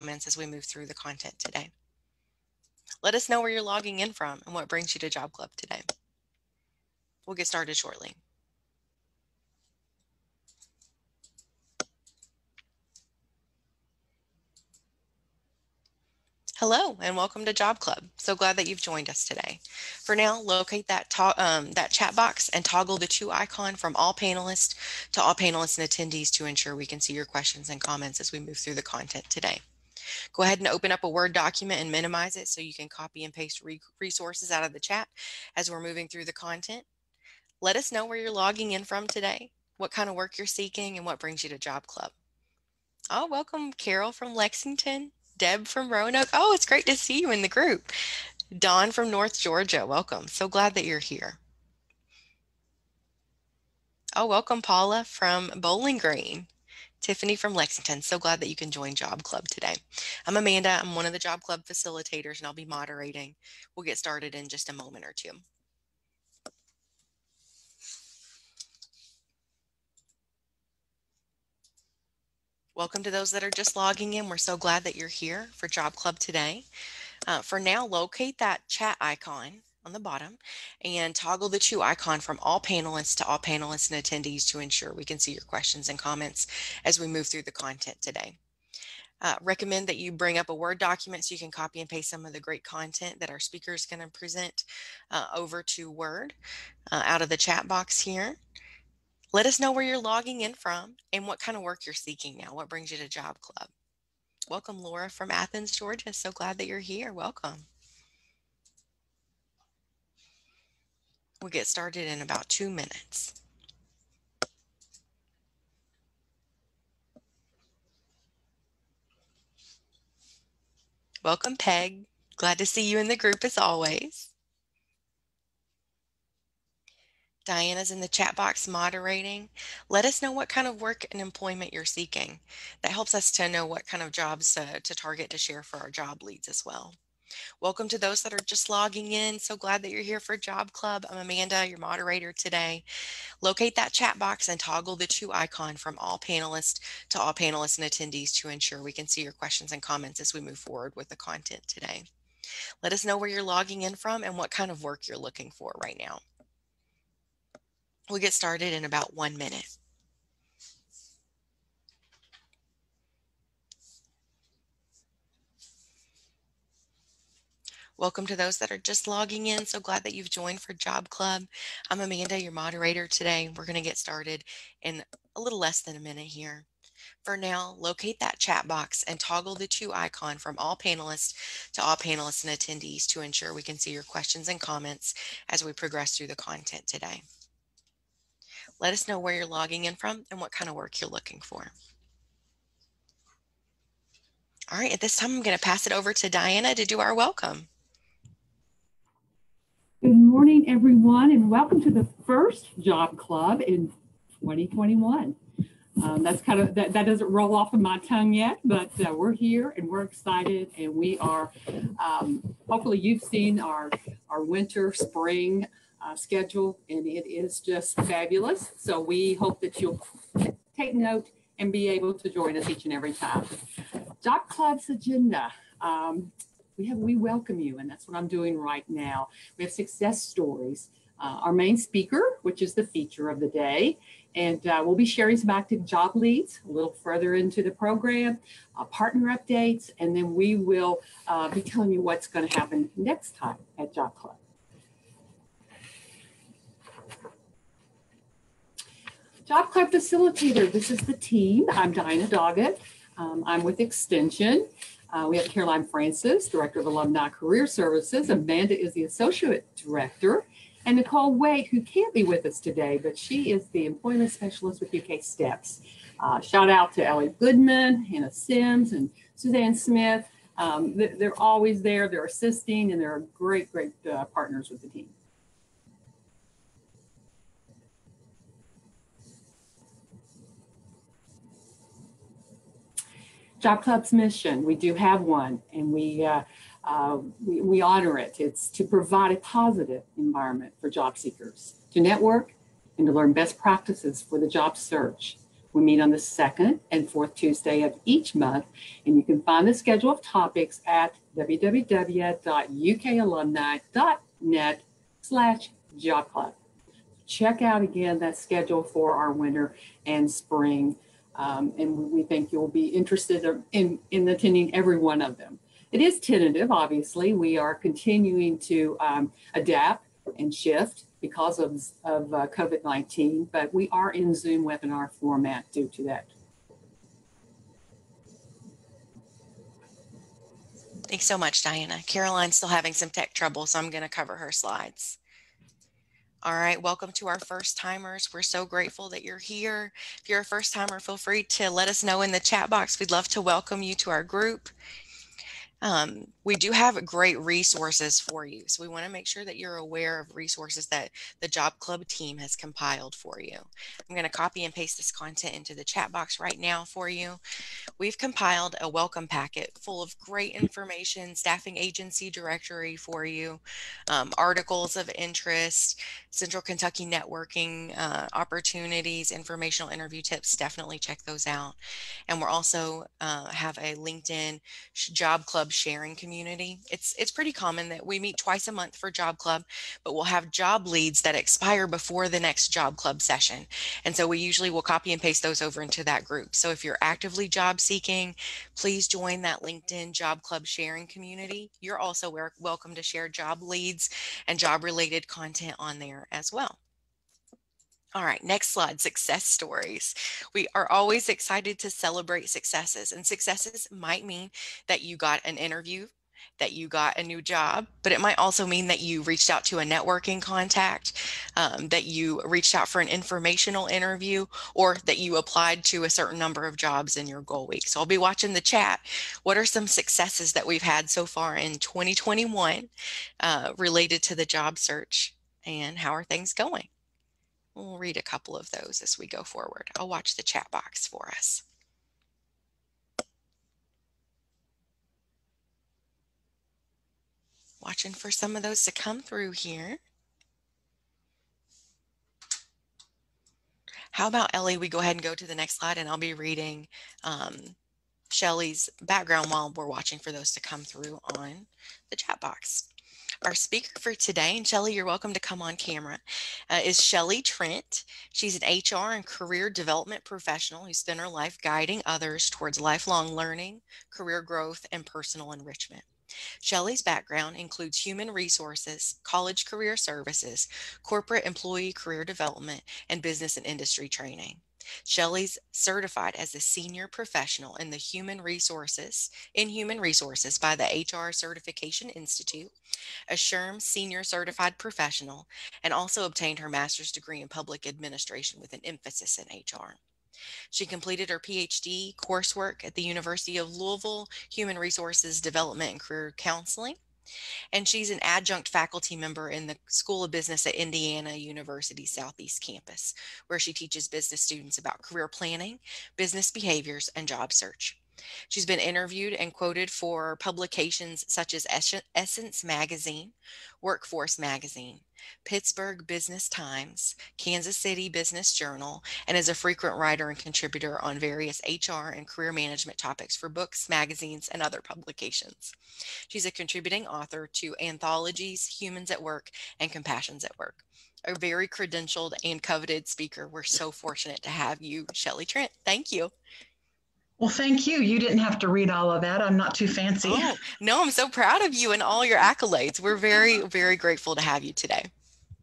comments as we move through the content today. Let us know where you're logging in from and what brings you to Job Club today. We'll get started shortly. Hello and welcome to Job Club. So glad that you've joined us today. For now, locate that, um, that chat box and toggle the two icon from all panelists to all panelists and attendees to ensure we can see your questions and comments as we move through the content today. Go ahead and open up a Word document and minimize it so you can copy and paste re resources out of the chat as we're moving through the content. Let us know where you're logging in from today, what kind of work you're seeking, and what brings you to Job Club. Oh, welcome, Carol from Lexington. Deb from Roanoke. Oh, it's great to see you in the group. Dawn from North Georgia. Welcome. So glad that you're here. Oh, welcome, Paula from Bowling Green. Tiffany from Lexington. So glad that you can join Job Club today. I'm Amanda. I'm one of the Job Club facilitators and I'll be moderating. We'll get started in just a moment or two. Welcome to those that are just logging in. We're so glad that you're here for Job Club today. Uh, for now, locate that chat icon on the bottom and toggle the to icon from all panelists to all panelists and attendees to ensure we can see your questions and comments as we move through the content today. Uh, recommend that you bring up a Word document so you can copy and paste some of the great content that our speaker is going to present uh, over to Word uh, out of the chat box here. Let us know where you're logging in from and what kind of work you're seeking now. What brings you to Job Club? Welcome, Laura from Athens, Georgia. So glad that you're here. Welcome. We'll get started in about two minutes. Welcome, Peg. Glad to see you in the group as always. Diana's in the chat box moderating. Let us know what kind of work and employment you're seeking. That helps us to know what kind of jobs uh, to target to share for our job leads as well. Welcome to those that are just logging in. So glad that you're here for Job Club. I'm Amanda, your moderator today. Locate that chat box and toggle the two icon from all panelists to all panelists and attendees to ensure we can see your questions and comments as we move forward with the content today. Let us know where you're logging in from and what kind of work you're looking for right now. We'll get started in about one minute. Welcome to those that are just logging in. So glad that you've joined for Job Club. I'm Amanda, your moderator today. We're going to get started in a little less than a minute here. For now, locate that chat box and toggle the two icon from all panelists to all panelists and attendees to ensure we can see your questions and comments as we progress through the content today. Let us know where you're logging in from and what kind of work you're looking for. All right, at this time, I'm going to pass it over to Diana to do our welcome. Good morning, everyone, and welcome to the first Job Club in 2021. Um, that's kind of that, that doesn't roll off of my tongue yet, but uh, we're here and we're excited, and we are. Um, hopefully, you've seen our our winter, spring uh, schedule, and it is just fabulous. So we hope that you'll take note and be able to join us each and every time. Job Club's agenda. Um, we have we welcome you, and that's what I'm doing right now. We have success stories. Uh, our main speaker, which is the feature of the day, and uh, we'll be sharing some active job leads a little further into the program, uh, partner updates, and then we will uh, be telling you what's going to happen next time at Job Club. Job Club Facilitator, this is the team. I'm Diana Doggett. Um, I'm with Extension. Uh, we have Caroline Francis, Director of Alumni Career Services. Amanda is the Associate Director. And Nicole Wade, who can't be with us today, but she is the Employment Specialist with UK STEPS. Uh, shout out to Ellie Goodman, Hannah Sims, and Suzanne Smith. Um, they're always there, they're assisting, and they're great, great uh, partners with the team. Job Club's mission, we do have one, and we, uh, uh, we, we honor it. It's to provide a positive environment for job seekers, to network, and to learn best practices for the job search. We meet on the second and fourth Tuesday of each month, and you can find the schedule of topics at www.ukalumni.net slash job club. Check out again that schedule for our winter and spring, um, and we think you'll be interested in, in attending every one of them. It is tentative, obviously. We are continuing to um, adapt and shift because of, of uh, COVID 19, but we are in Zoom webinar format due to that. Thanks so much, Diana. Caroline's still having some tech trouble, so I'm going to cover her slides. All right, welcome to our first timers. We're so grateful that you're here. If you're a first timer, feel free to let us know in the chat box. We'd love to welcome you to our group. Um, we do have great resources for you. So we want to make sure that you're aware of resources that the Job Club team has compiled for you. I'm going to copy and paste this content into the chat box right now for you. We've compiled a welcome packet full of great information, staffing agency directory for you, um, articles of interest, Central Kentucky networking uh, opportunities, informational interview tips. Definitely check those out. And we're also uh, have a LinkedIn Job Club sharing community. It's it's pretty common that we meet twice a month for job club, but we'll have job leads that expire before the next job club session. And so we usually will copy and paste those over into that group. So if you're actively job seeking, please join that LinkedIn job club sharing community. You're also welcome to share job leads and job related content on there as well. All right, next slide success stories. We are always excited to celebrate successes, and successes might mean that you got an interview that you got a new job, but it might also mean that you reached out to a networking contact, um, that you reached out for an informational interview, or that you applied to a certain number of jobs in your goal week. So I'll be watching the chat. What are some successes that we've had so far in 2021 uh, related to the job search, and how are things going? We'll read a couple of those as we go forward. I'll watch the chat box for us. Watching for some of those to come through here. How about Ellie, we go ahead and go to the next slide and I'll be reading um, Shelly's background while we're watching for those to come through on the chat box. Our speaker for today, and Shelly, you're welcome to come on camera, uh, is Shelly Trent. She's an HR and career development professional who spent her life guiding others towards lifelong learning, career growth, and personal enrichment. Shelly's background includes human resources, college career services, corporate employee career development, and business and industry training. Shelly's certified as a senior professional in the human resources in human resources by the HR Certification Institute, a SHRM senior certified professional, and also obtained her master's degree in public administration with an emphasis in HR. She completed her PhD coursework at the University of Louisville, Human Resources Development and Career Counseling. And she's an adjunct faculty member in the School of Business at Indiana University Southeast Campus, where she teaches business students about career planning, business behaviors, and job search. She's been interviewed and quoted for publications such as Essence Magazine, Workforce Magazine, Pittsburgh Business Times, Kansas City Business Journal, and is a frequent writer and contributor on various HR and career management topics for books, magazines, and other publications. She's a contributing author to anthologies Humans at Work and Compassions at Work. A very credentialed and coveted speaker. We're so fortunate to have you, Shelly Trent. Thank you. Well, thank you. You didn't have to read all of that. I'm not too fancy. Oh, no, I'm so proud of you and all your accolades. We're very, very grateful to have you today.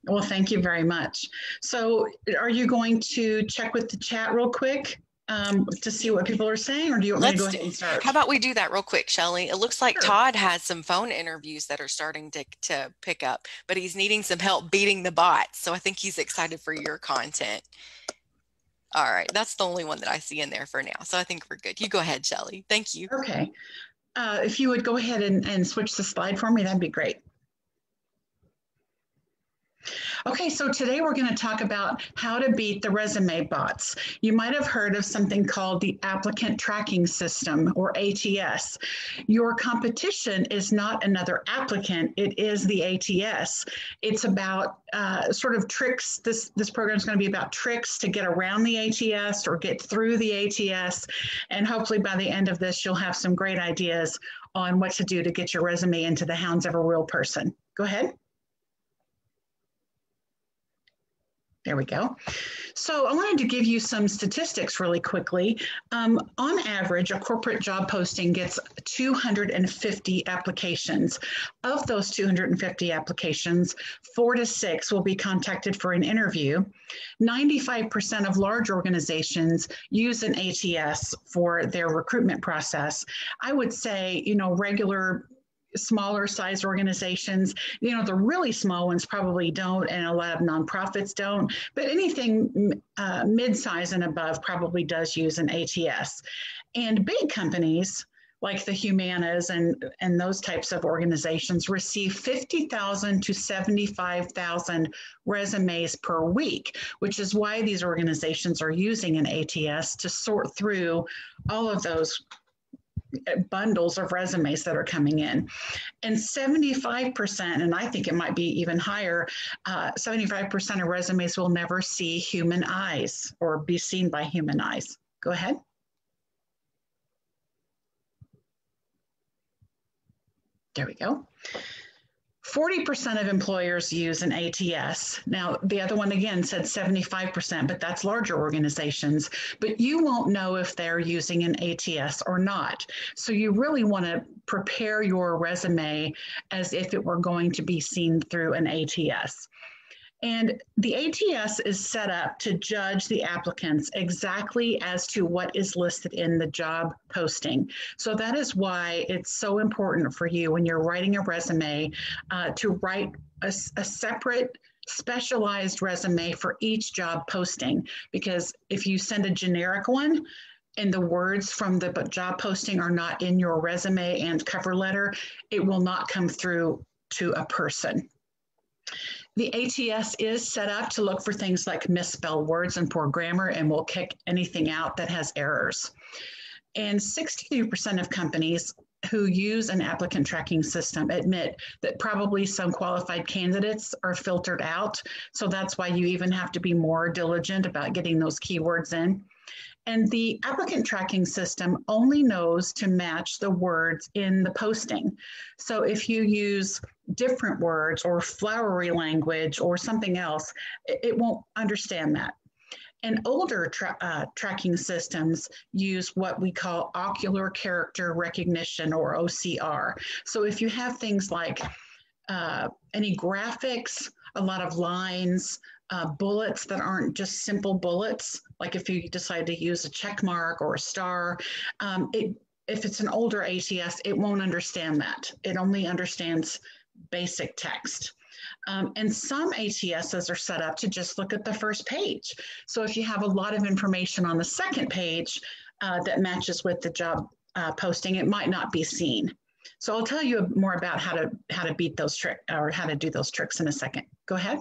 Well, thank you very much. So, are you going to check with the chat real quick um, to see what people are saying, or do you want Let's me to go ahead and start? How about we do that real quick, Shelly? It looks like sure. Todd has some phone interviews that are starting to, to pick up, but he's needing some help beating the bots. So, I think he's excited for your content. All right, that's the only one that I see in there for now. So I think we're good. You go ahead, Shelly. Thank you. Okay. Uh, if you would go ahead and, and switch the slide for me, that'd be great. Okay, so today we're going to talk about how to beat the resume bots. You might have heard of something called the Applicant Tracking System or ATS. Your competition is not another applicant, it is the ATS. It's about uh, sort of tricks. This, this program is going to be about tricks to get around the ATS or get through the ATS. And hopefully by the end of this, you'll have some great ideas on what to do to get your resume into the Hounds of a Real Person. Go ahead. There we go. So I wanted to give you some statistics really quickly. Um, on average, a corporate job posting gets 250 applications. Of those 250 applications, four to six will be contacted for an interview. 95% of large organizations use an ATS for their recruitment process. I would say, you know, regular smaller size organizations. You know, the really small ones probably don't, and a lot of nonprofits don't, but anything uh, mid size and above probably does use an ATS. And big companies, like the Humanas and, and those types of organizations receive 50,000 to 75,000 resumes per week, which is why these organizations are using an ATS to sort through all of those bundles of resumes that are coming in. And 75%, and I think it might be even higher, uh, 75% of resumes will never see human eyes or be seen by human eyes. Go ahead. There we go. 40% of employers use an ATS. Now, the other one again said 75%, but that's larger organizations. But you won't know if they're using an ATS or not. So you really want to prepare your resume as if it were going to be seen through an ATS. And the ATS is set up to judge the applicants exactly as to what is listed in the job posting. So that is why it's so important for you when you're writing a resume uh, to write a, a separate specialized resume for each job posting. Because if you send a generic one, and the words from the job posting are not in your resume and cover letter, it will not come through to a person. The ATS is set up to look for things like misspelled words and poor grammar and will kick anything out that has errors. And 62% of companies who use an applicant tracking system admit that probably some qualified candidates are filtered out. So that's why you even have to be more diligent about getting those keywords in. And the applicant tracking system only knows to match the words in the posting. So if you use different words or flowery language or something else, it, won't understand that. And older tra uh, tracking systems use what we call ocular character recognition or OCR. So if you have things like uh, any graphics, a lot of lines, uh, bullets that aren't just simple bullets, like if you decide to use a check mark or a star, um, it, if it's an older ATS, it won't understand that. It only understands basic text. Um, and some ATSs are set up to just look at the first page. So if you have a lot of information on the second page uh, that matches with the job uh, posting, it might not be seen. So I'll tell you more about how to how to beat those tricks or how to do those tricks in a second. Go ahead.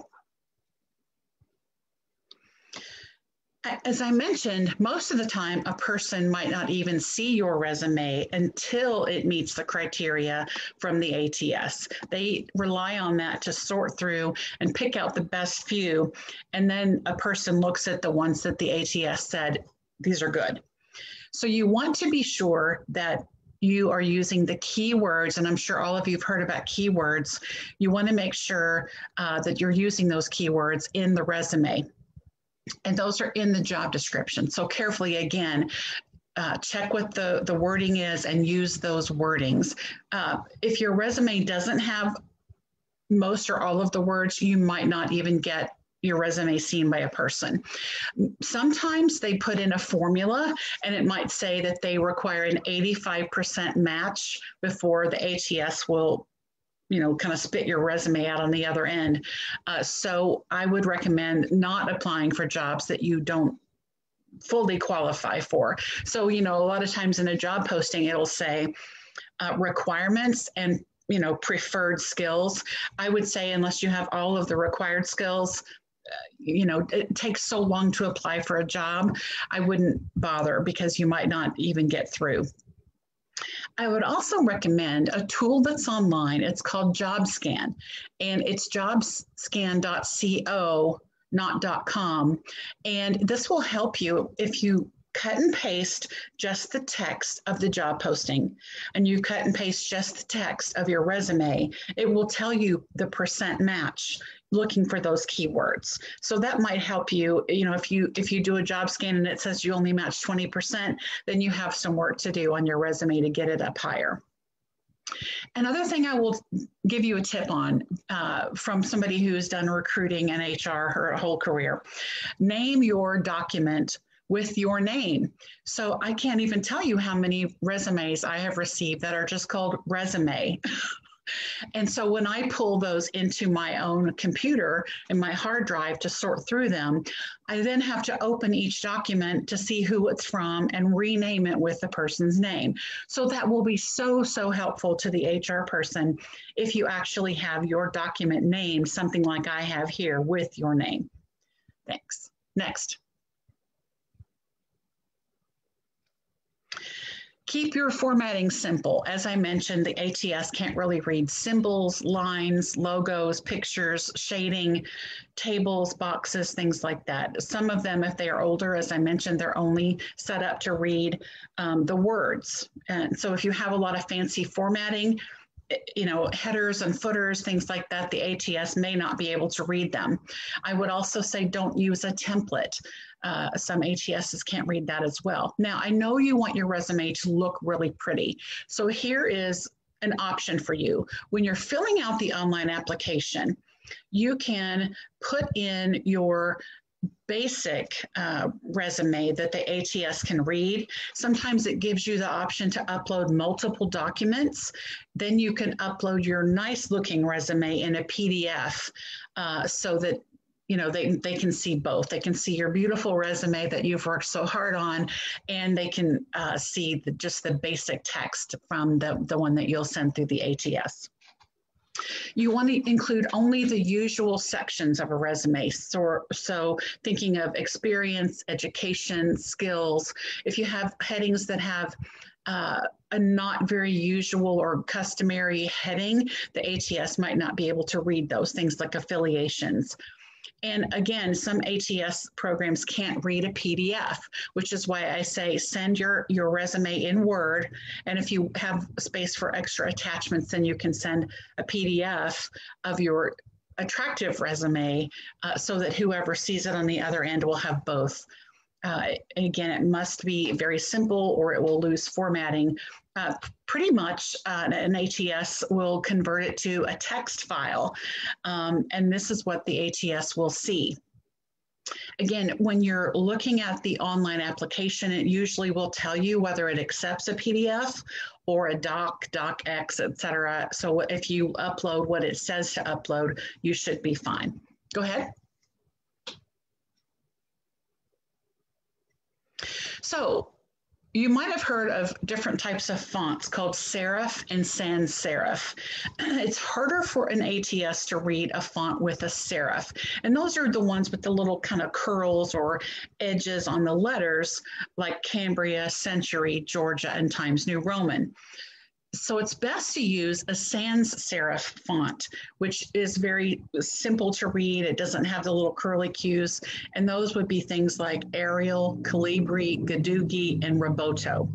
As I mentioned, most of the time a person might not even see your resume until it meets the criteria from the ATS. They rely on that to sort through and pick out the best few. And then a person looks at the ones that the ATS said, these are good. So you want to be sure that you are using the keywords, and I'm sure all of you have heard about keywords. You want to make sure uh, that you're using those keywords in the resume and those are in the job description. So carefully again, uh, check what the, the wording is and use those wordings. Uh, if your resume doesn't have most or all of the words, you might not even get your resume seen by a person. Sometimes they put in a formula and it might say that they require an 85% match before the ATS will you know, kind of spit your resume out on the other end. Uh, so I would recommend not applying for jobs that you don't fully qualify for. So, you know, a lot of times in a job posting, it'll say uh, requirements and you know, preferred skills. I would say, unless you have all of the required skills, uh, you know, it takes so long to apply for a job, I wouldn't bother because you might not even get through. I would also recommend a tool that's online. It's called JobScan, and it's jobscan.co, not .com. And this will help you if you cut and paste just the text of the job posting and you cut and paste just the text of your resume, it will tell you the percent match looking for those keywords. So that might help you, you know, if you if you do a job scan and it says you only match 20%, then you have some work to do on your resume to get it up higher. Another thing I will give you a tip on uh, from somebody who's done recruiting and HR her whole career name your document with your name. So I can't even tell you how many resumes I have received that are just called resume. and so when I pull those into my own computer and my hard drive to sort through them, I then have to open each document to see who it's from and rename it with the person's name. So that will be so, so helpful to the HR person if you actually have your document named something like I have here with your name. Thanks. Next. Keep your formatting simple. As I mentioned, the ATS can't really read symbols, lines, logos, pictures, shading, tables, boxes, things like that. Some of them, if they are older, as I mentioned, they're only set up to read um, the words. And so if you have a lot of fancy formatting, eh, you know, headers and footers, things like that, the ATS may not be able to read them. I would also say don't use a template uh, some ATSs can't read that as well. Now, I know you want your resume to look really pretty. So here is an option for you. When you're filling out the online application, you can put in your basic uh, resume that the ATS can read. Sometimes it gives you the option to upload multiple documents. Then you can upload your nice looking resume in a PDF uh, so that you know they, they can see both they can see your beautiful resume that you've worked so hard on and they can uh, see the, just the basic text from the, the one that you'll send through the ats you want to include only the usual sections of a resume. So, so thinking of experience, education, skills. If you have headings that have uh, a not very usual or customary heading, the ATS might not be able to read those things like affiliations. And again, some ATS programs can't read a PDF, which is why I say send your, your resume in Word. And if you have space for extra attachments, then you can send a PDF of your attractive resume uh, so that whoever sees it on the other end will have both. Uh, again, it must be very simple or it will lose formatting uh, pretty much uh, an ATS will convert it to a text file. Um, and this is what the ATS will see. Again, when you're looking at the online application, it usually will tell you whether it accepts a PDF or a doc, docx, etc. So if you upload what it says to upload, you should be fine. Go ahead. So you might have heard of different types of fonts called serif and sans serif. It's harder for an ATS to read a font with a serif. And those are the ones with the little kind of curls or edges on the letters like Cambria, Century, Georgia, and Times New Roman so it's best to use a sans serif font, which is very simple to read. It doesn't have the little curly cues. And those would be things like Arial, Calibri, Gadugi, and Roboto.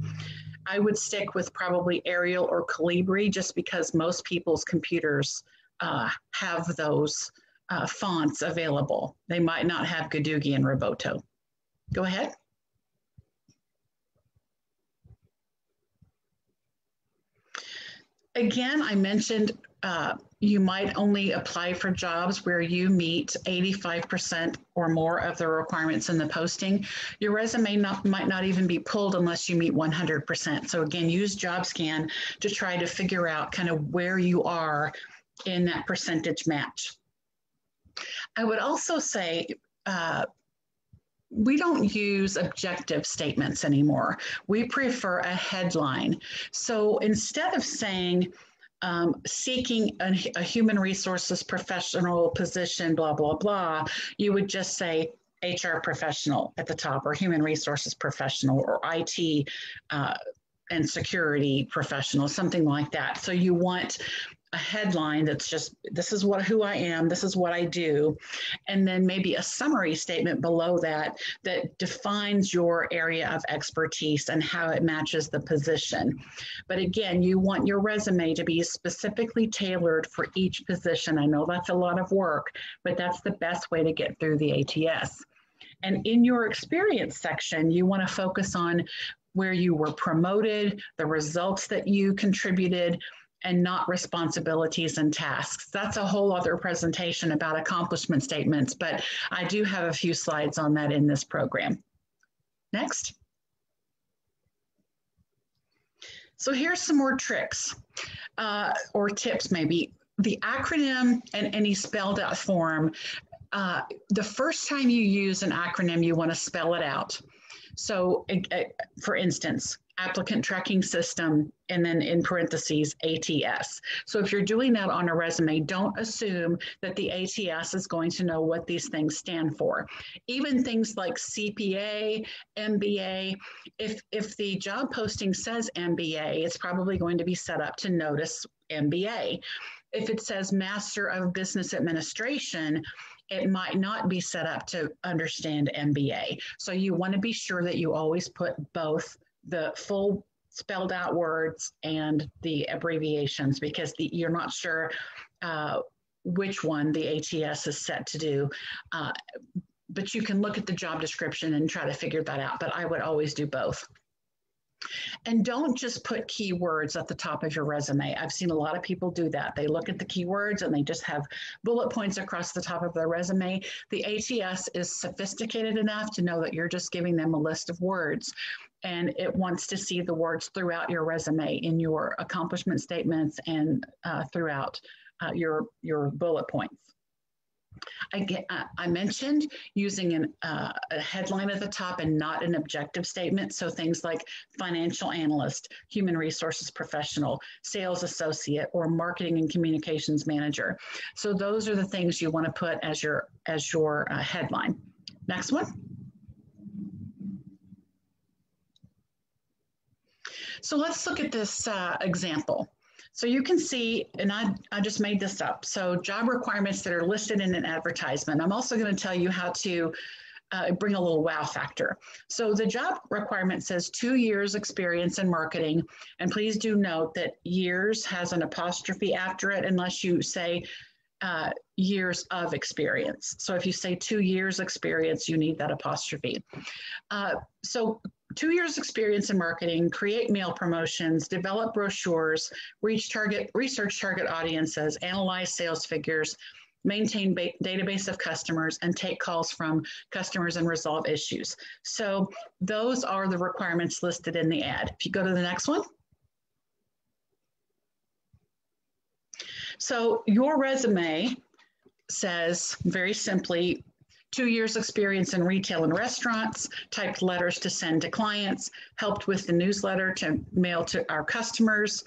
I would stick with probably Arial or Calibri just because most people's computers uh, have those uh, fonts available. They might not have Gadugi and Roboto. Go ahead. Again, I mentioned uh, you might only apply for jobs where you meet 85% or more of the requirements in the posting. Your resume not, might not even be pulled unless you meet 100%. So again, use JobScan to try to figure out kind of where you are in that percentage match. I would also say uh, we don't use objective statements anymore. We prefer a headline. So instead of saying, um, seeking a, a human resources professional position, blah, blah, blah, you would just say HR professional at the top or human resources professional or IT uh, and security professional, something like that. So you want a headline that's just this is what who I am, this is what I do, and then maybe a summary statement below that that defines your area of expertise and how it matches the position. But again, you want your resume to be specifically tailored for each position. I know that's a lot of work, but that's the best way to get through the ATS. And in your experience section, you want to focus on where you were promoted, the results that you contributed, and not responsibilities and tasks. That's a whole other presentation about accomplishment statements, but I do have a few slides on that in this program. Next. So here's some more tricks uh, or tips maybe. The acronym and any spelled out form, uh, the first time you use an acronym, you want to spell it out. So uh, for instance, applicant tracking system, and then in parentheses, ATS. So if you're doing that on a resume, don't assume that the ATS is going to know what these things stand for. Even things like CPA, MBA, if, if the job posting says MBA, it's probably going to be set up to notice MBA. If it says Master of Business Administration, it might not be set up to understand MBA. So you want to be sure that you always put both the full spelled out words and the abbreviations because the, you're not sure uh, which one the ATS is set to do. Uh, but you can look at the job description and try to figure that out. But I would always do both. And don't just put keywords at the top of your resume. I've seen a lot of people do that. They look at the keywords and they just have bullet points across the top of their resume. The ATS is sophisticated enough to know that you're just giving them a list of words and it wants to see the words throughout your resume in your accomplishment statements and uh, throughout uh, your, your bullet points. I, get, I mentioned using an, uh, a headline at the top and not an objective statement. So things like financial analyst, human resources professional, sales associate, or marketing and communications manager. So those are the things you want to put as your as your uh, headline. Next one. So let's look at this uh, example. So you can see, and I, I just made this up. So job requirements that are listed in an advertisement. I'm also going to tell you how to uh, bring a little wow factor. So the job requirement says two years experience in marketing. And please do note that years has an apostrophe after it unless you say uh, years of experience. So if you say two years experience, you need that apostrophe. Uh, so two years experience in marketing, create mail promotions, develop brochures, reach target, research target audiences, analyze sales figures, maintain ba- database of customers, and take calls from customers and resolve issues. So those are the requirements listed in the ad. If you go to the next one. So your resume says very simply two years experience in retail and restaurants, typed letters to send to clients, helped with the newsletter to mail to our customers,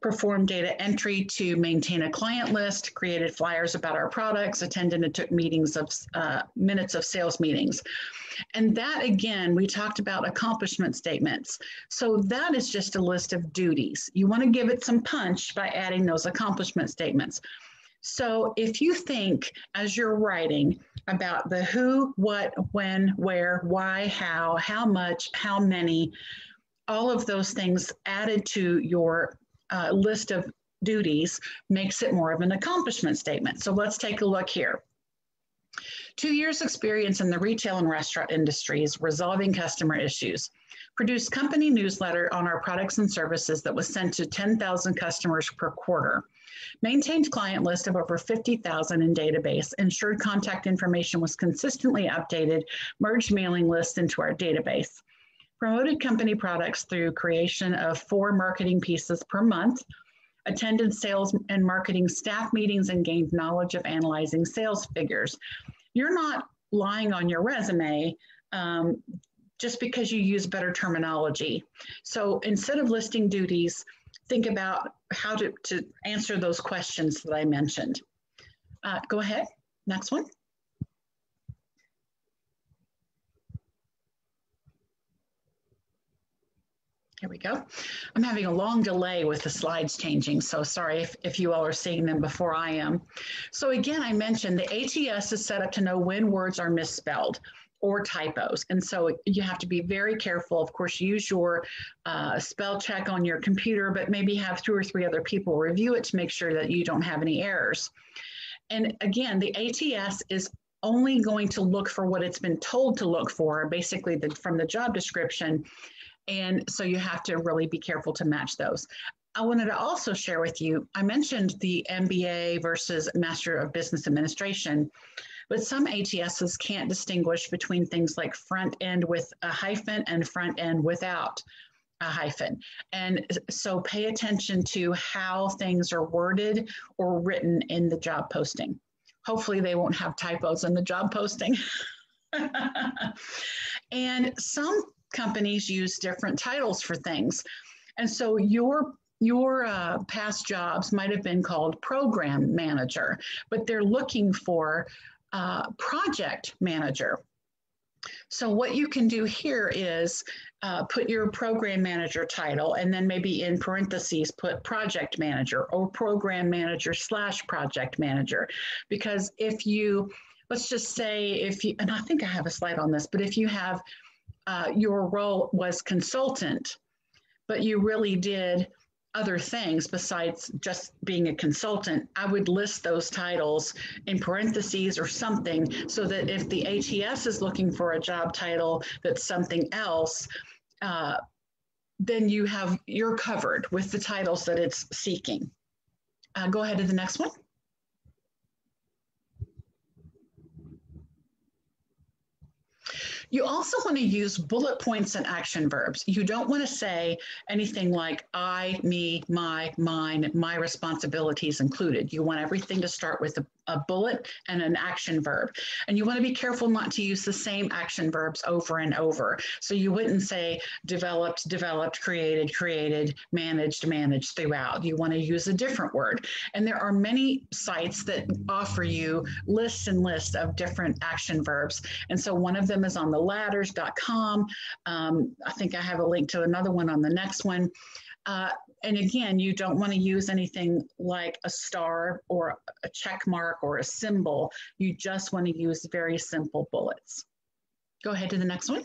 performed data entry to maintain a client list, created flyers about our products, attended and took meetings of uh, minutes of sales meetings. And that again, we talked about accomplishment statements. So that is just a list of duties. You want to give it some punch by adding those accomplishment statements. So if you think as you're writing about the who, what, when, where, why, how, how much, how many, all of those things added to your uh, list of duties makes it more of an accomplishment statement. So let's take a look here. Two years experience in the retail and restaurant industries, resolving customer issues. Produced company newsletter on our products and services that was sent to 10,000 customers per quarter. Maintained client list of over 50,000 in database, ensured contact information was consistently updated, merged mailing lists into our database. Promoted company products through creation of four marketing pieces per month, attended sales and marketing staff meetings and gained knowledge of analyzing sales figures. You're not lying on your resume um, just because you use better terminology. So instead of listing duties, think about how to, to answer those questions that I mentioned. Uh, go ahead, next one. Here we go. I'm having a long delay with the slides changing, so sorry if, if you all are seeing them before I am. So again, I mentioned the ATS is set up to know when words are misspelled or typos. And so you have to be very careful. Of course, use your uh, spell check on your computer, but maybe have two or three other people review it to make sure that you don't have any errors. And again, the ATS is only going to look for what it's been told to look for, basically the, from the job description. And so you have to really be careful to match those. I wanted to also share with you, I mentioned the MBA versus Master of Business Administration, but some ATSs can't distinguish between things like front end with a hyphen and front end without a hyphen. And so pay attention to how things are worded or written in the job posting. Hopefully, they won't have typos in the job posting. and some companies use different titles for things. And so your your uh, past jobs might have been called program manager, but they're looking for uh, project manager. So what you can do here is uh, put your program manager title and then maybe in parentheses put project manager or program manager slash project manager. Because if you, let's just say if you, and I think I have a slide on this, but if you have uh, your role was consultant, but you really did other things besides just being a consultant, I would list those titles in parentheses or something so that if the ATS is looking for a job title that's something else, uh, then you have you're covered with the titles that it's seeking. Uh, go ahead to the next one. You also want to use bullet points and action verbs. You don't want to say anything like I, me, my, mine, my responsibilities included. You want everything to start with a, a bullet and an action verb. And you want to be careful not to use the same action verbs over and over. So you wouldn't say developed, developed, created, created, managed, managed throughout. You want to use a different word. And there are many sites that offer you lists and lists of different action verbs. And so one of them is on the ladders.com. Um, I think I have a link to another one on the next one. Uh, and again, you don't want to use anything like a star or a check mark or a symbol. You just want to use very simple bullets. Go ahead to the next one.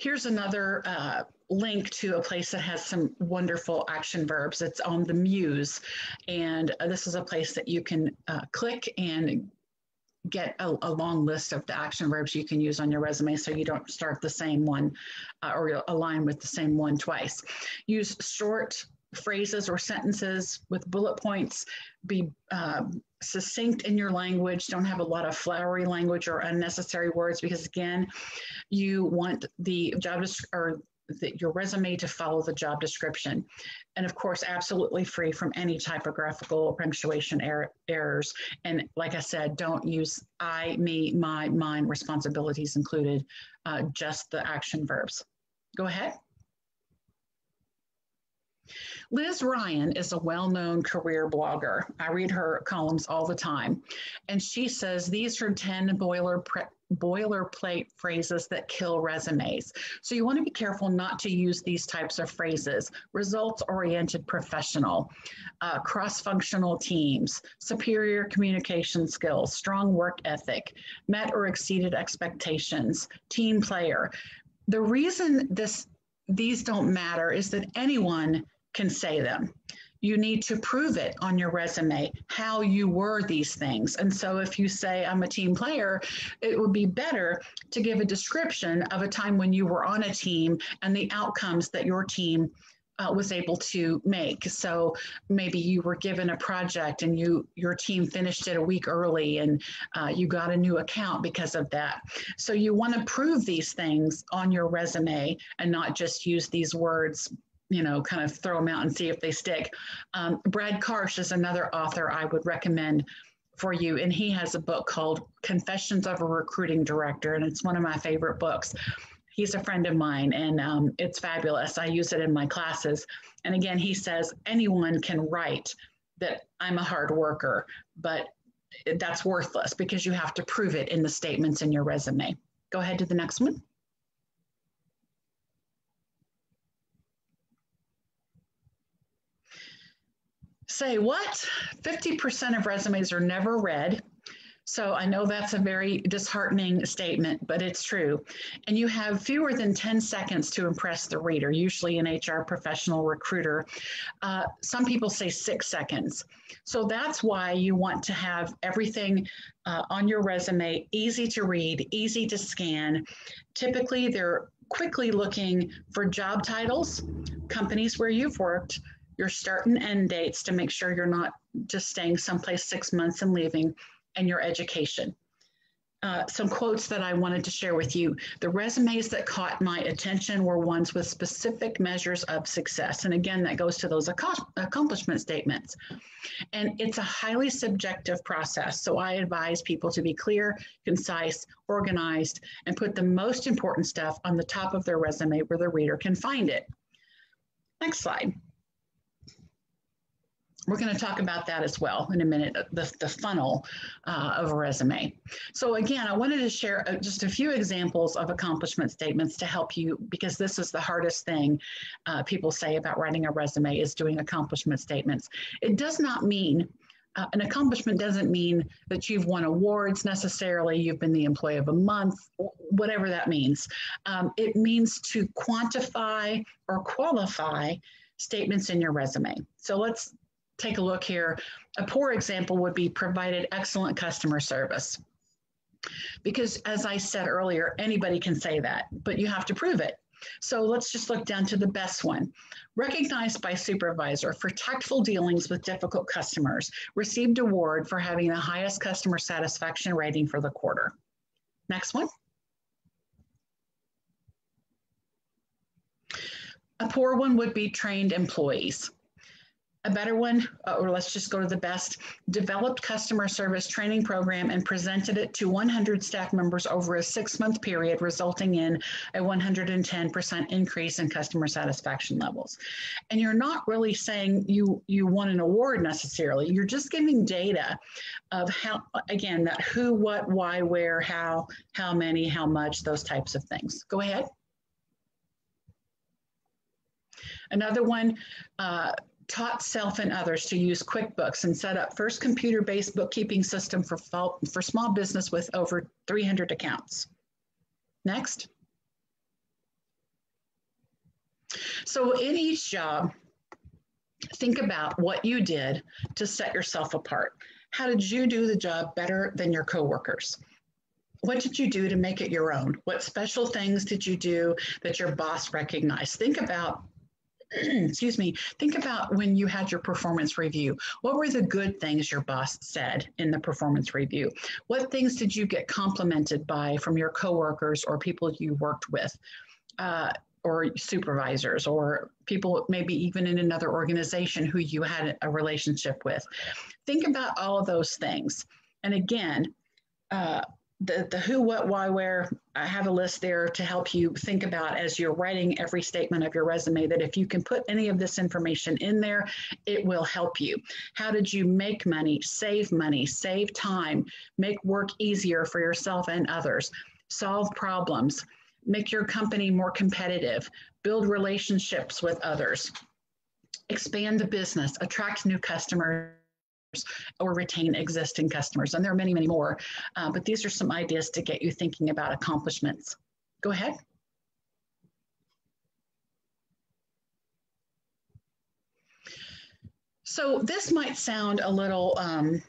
Here's another uh, link to a place that has some wonderful action verbs. It's on the Muse. And uh, this is a place that you can uh, click and get a, a, long list of the action verbs you can use on your resume so you don't start the same one uh, or align with the same one twice. Use short phrases or sentences with bullet points. Be um, succinct in your language. Don't have a lot of flowery language or unnecessary words because, again, you want the job or the, your resume to follow the job description. And of course, absolutely free from any typographical punctuation er errors. And like I said, don't use I, me, my, mine, responsibilities included, uh, just the action verbs. Go ahead. Liz Ryan is a well known career blogger. I read her columns all the time. And she says these are 10 boiler boilerplate phrases that kill resumes. So you want to be careful not to use these types of phrases. Results oriented professional, uh, cross functional teams, superior communication skills, strong work ethic, met or exceeded expectations, team player. The reason this these don't matter is that anyone can say them you need to prove it on your resume how you were these things. And so if you say, I'm a team player, it would be better to give a description of a time when you were on a team and the outcomes that your team uh, was able to make. So maybe you were given a project and you your team finished it a week early and uh, you got a new account because of that. So you want to prove these things on your resume and not just use these words you know, kind of throw them out and see if they stick. Um, Brad Karsh is another author I would recommend for you, and he has a book called Confessions of a Recruiting Director, and it's one of my favorite books. He's a friend of mine and um, it's fabulous. I use it in my classes. And again, he says anyone can write that I'm a hard worker, but that's worthless because you have to prove it in the statements in your resume. Go ahead to the next one. Say what? 50% of resumes are never read. So I know that's a very disheartening statement, but it's true. And you have fewer than 10 seconds to impress the reader, usually an HR professional recruiter. Uh, some people say six seconds. So that's why you want to have everything uh, on your resume easy to read, easy to scan. Typically, they're quickly looking for job titles, companies where you've worked, your start and end dates to make sure you're not just staying someplace six months and leaving and your education. Uh, some quotes that I wanted to share with you. The resumes that caught my attention were ones with specific measures of success. And again, that goes to those accomplishment statements. And it's a highly subjective process. So I advise people to be clear, concise, organized, and put the most important stuff on the top of their resume where the reader can find it. Next slide. We're going to talk about that as well in a minute, the, the funnel uh, of a resume. So again, I wanted to share uh, just a few examples of accomplishment statements to help you because this is the hardest thing uh, people say about writing a resume is doing accomplishment statements. It does not mean uh, an accomplishment doesn't mean that you've won awards necessarily, you've been the employee of a month, whatever that means. Um, it means to quantify or qualify statements in your resume. So let's take a look here. A poor example would be provided excellent customer service. Because as I said earlier, anybody can say that, but you have to prove it. So let's just look down to the best one. Recognized by supervisor for tactful dealings with difficult customers, received award for having the highest customer satisfaction rating for the quarter. Next one. A poor one would be trained employees a better one, uh, or let's just go to the best, developed customer service training program and presented it to 100 staff members over a six month period, resulting in a 110% increase in customer satisfaction levels. And you're not really saying you, you won an award necessarily, you're just giving data of how, again, that who, what, why, where, how, how many, how much, those types of things. Go ahead. Another one, uh, taught self and others to use QuickBooks and set up first computer-based bookkeeping system for, for small business with over 300 accounts. Next. So in each job, think about what you did to set yourself apart. How did you do the job better than your coworkers? What did you do to make it your own? What special things did you do that your boss recognized? Think about excuse me, think about when you had your performance review. What were the good things your boss said in the performance review? What things did you get complimented by from your coworkers or people you worked with? Uh, or supervisors or people maybe even in another organization who you had a relationship with. Think about all of those things. And again, uh, the, the who, what, why, where, I have a list there to help you think about as you're writing every statement of your resume that if you can put any of this information in there, it will help you. How did you make money, save money, save time, make work easier for yourself and others, solve problems, make your company more competitive, build relationships with others, expand the business, attract new customers or retain existing customers. And there are many, many more, uh, but these are some ideas to get you thinking about accomplishments. Go ahead. So this might sound a little, um,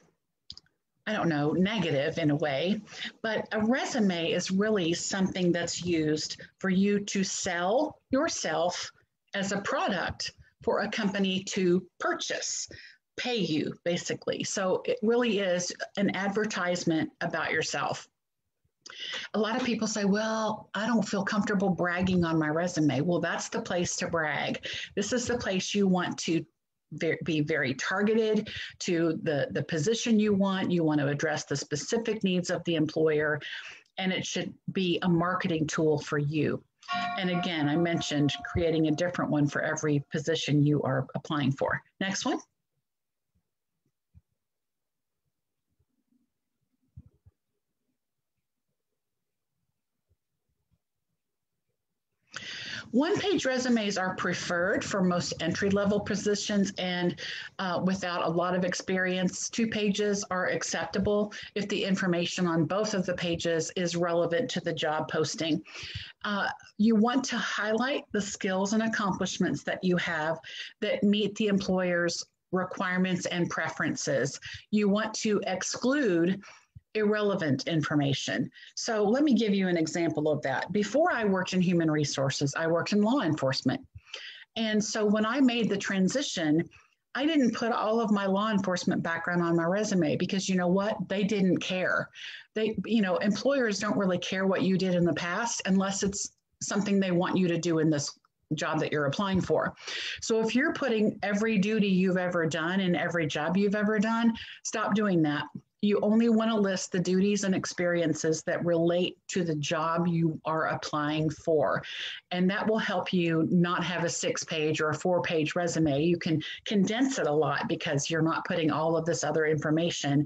I don't know, negative in a way, but a resume is really something that's used for you to sell yourself as a product for a company to purchase pay you basically. So it really is an advertisement about yourself. A lot of people say, Well, I don't feel comfortable bragging on my resume. Well, that's the place to brag. This is the place you want to be very targeted to the, the position you want. You want to address the specific needs of the employer, and it should be a marketing tool for you. And again, I mentioned creating a different one for every position you are applying for. Next one. One page resumes are preferred for most entry level positions and uh, without a lot of experience. Two pages are acceptable if the information on both of the pages is relevant to the job posting. Uh, you want to highlight the skills and accomplishments that you have that meet the employer's requirements and preferences. You want to exclude irrelevant information. So let me give you an example of that. Before I worked in human resources, I worked in law enforcement. And so when I made the transition, I didn't put all of my law enforcement background on my resume because you know what? They didn't care. They, you know, employers don't really care what you did in the past unless it's something they want you to do in this job that you're applying for. So if you're putting every duty you've ever done in every job you've ever done, stop doing that you only want to list the duties and experiences that relate to the job you are applying for. And that will help you not have a six page or a four page resume. You can condense it a lot because you're not putting all of this other information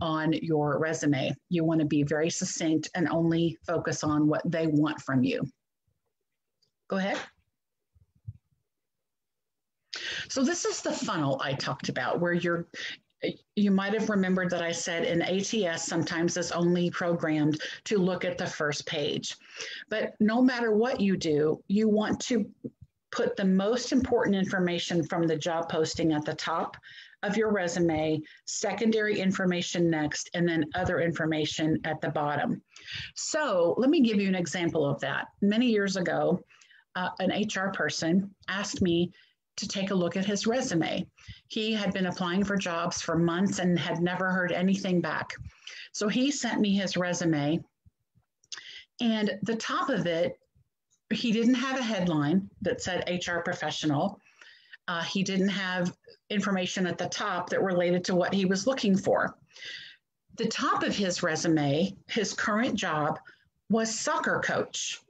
on your resume. You want to be very succinct and only focus on what they want from you. Go ahead. So this is the funnel I talked about where you're you might have remembered that I said an ATS sometimes is only programmed to look at the first page. But no matter what you do, you want to put the most important information from the job posting at the top of your resume, secondary information next, and then other information at the bottom. So let me give you an example of that. Many years ago, uh, an HR person asked me to take a look at his resume. He had been applying for jobs for months and had never heard anything back. So he sent me his resume, and the top of it, he didn't have a headline that said HR professional. Uh, he didn't have information at the top that related to what he was looking for. The top of his resume, his current job, was soccer coach.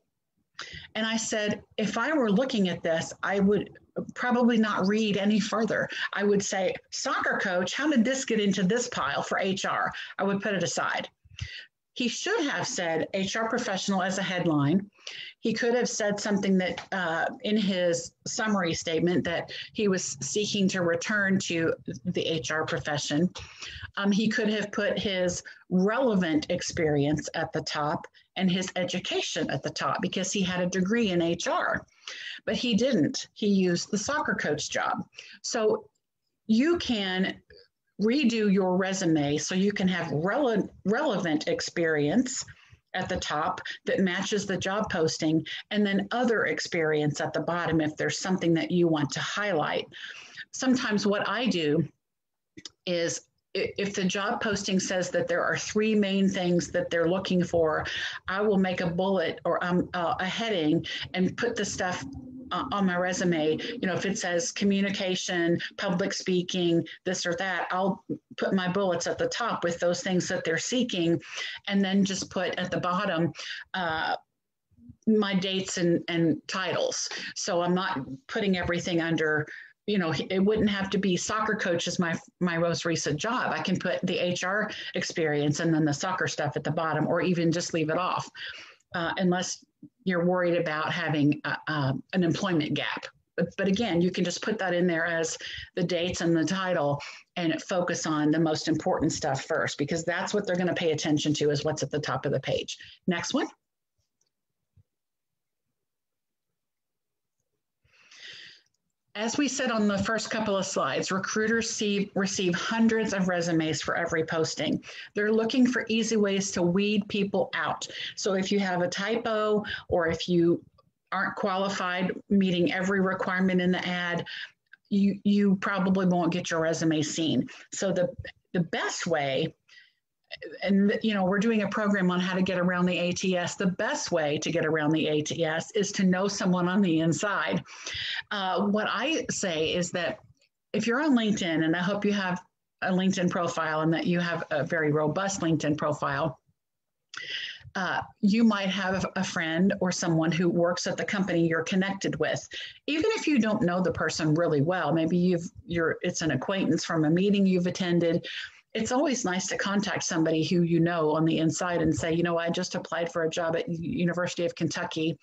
And I said, if I were looking at this, I would probably not read any further. I would say, soccer coach, how did this get into this pile for HR? I would put it aside. He should have said HR professional as a headline. He could have said something that uh, in his summary statement that he was seeking to return to the HR profession. Um, he could have put his relevant experience at the top and his education at the top because he had a degree in HR. But he didn't. He used the soccer coach job. So you can redo your resume so you can have rele- relevant experience at the top that matches the job posting and then other experience at the bottom if there's something that you want to highlight. Sometimes what I do is if the job posting says that there are three main things that they're looking for, I will make a bullet or um, uh, a heading and put the stuff uh, on my resume. You know, if it says communication, public speaking, this or that, I'll put my bullets at the top with those things that they're seeking, and then just put at the bottom. Uh, my dates and, and titles. So I'm not putting everything under you know it wouldn't have to be soccer coach as my my most recent job. I can put the hr experience and then the soccer stuff at the bottom or even just leave it off uh, unless you're worried about having a, uh, an employment gap. But, but again you can just put that in there as the dates and the title and focus on the most important stuff first because that's what they're going to pay attention to is what's at the top of the page. Next one As we said on the first couple of slides, recruiters see, receive hundreds of resumes for every posting. They're looking for easy ways to weed people out. So if you have a typo or if you aren't qualified meeting every requirement in the ad, you, you probably won't get your resume seen. So the, the best way and you know we're doing a program on how to get around the ats the best way to get around the ats is to know someone on the inside. Uh, what i say is that if you're on linkedin and i hope you have a linkedin profile and that you have a very robust linkedin profile uh, you might have a friend or someone who works at the company you're connected with. Even if you don't know the person really well maybe you've you're it's an acquaintance from a meeting you've attended it's always nice to contact somebody who you know on the inside and say you know i just applied for a job at university of kentucky.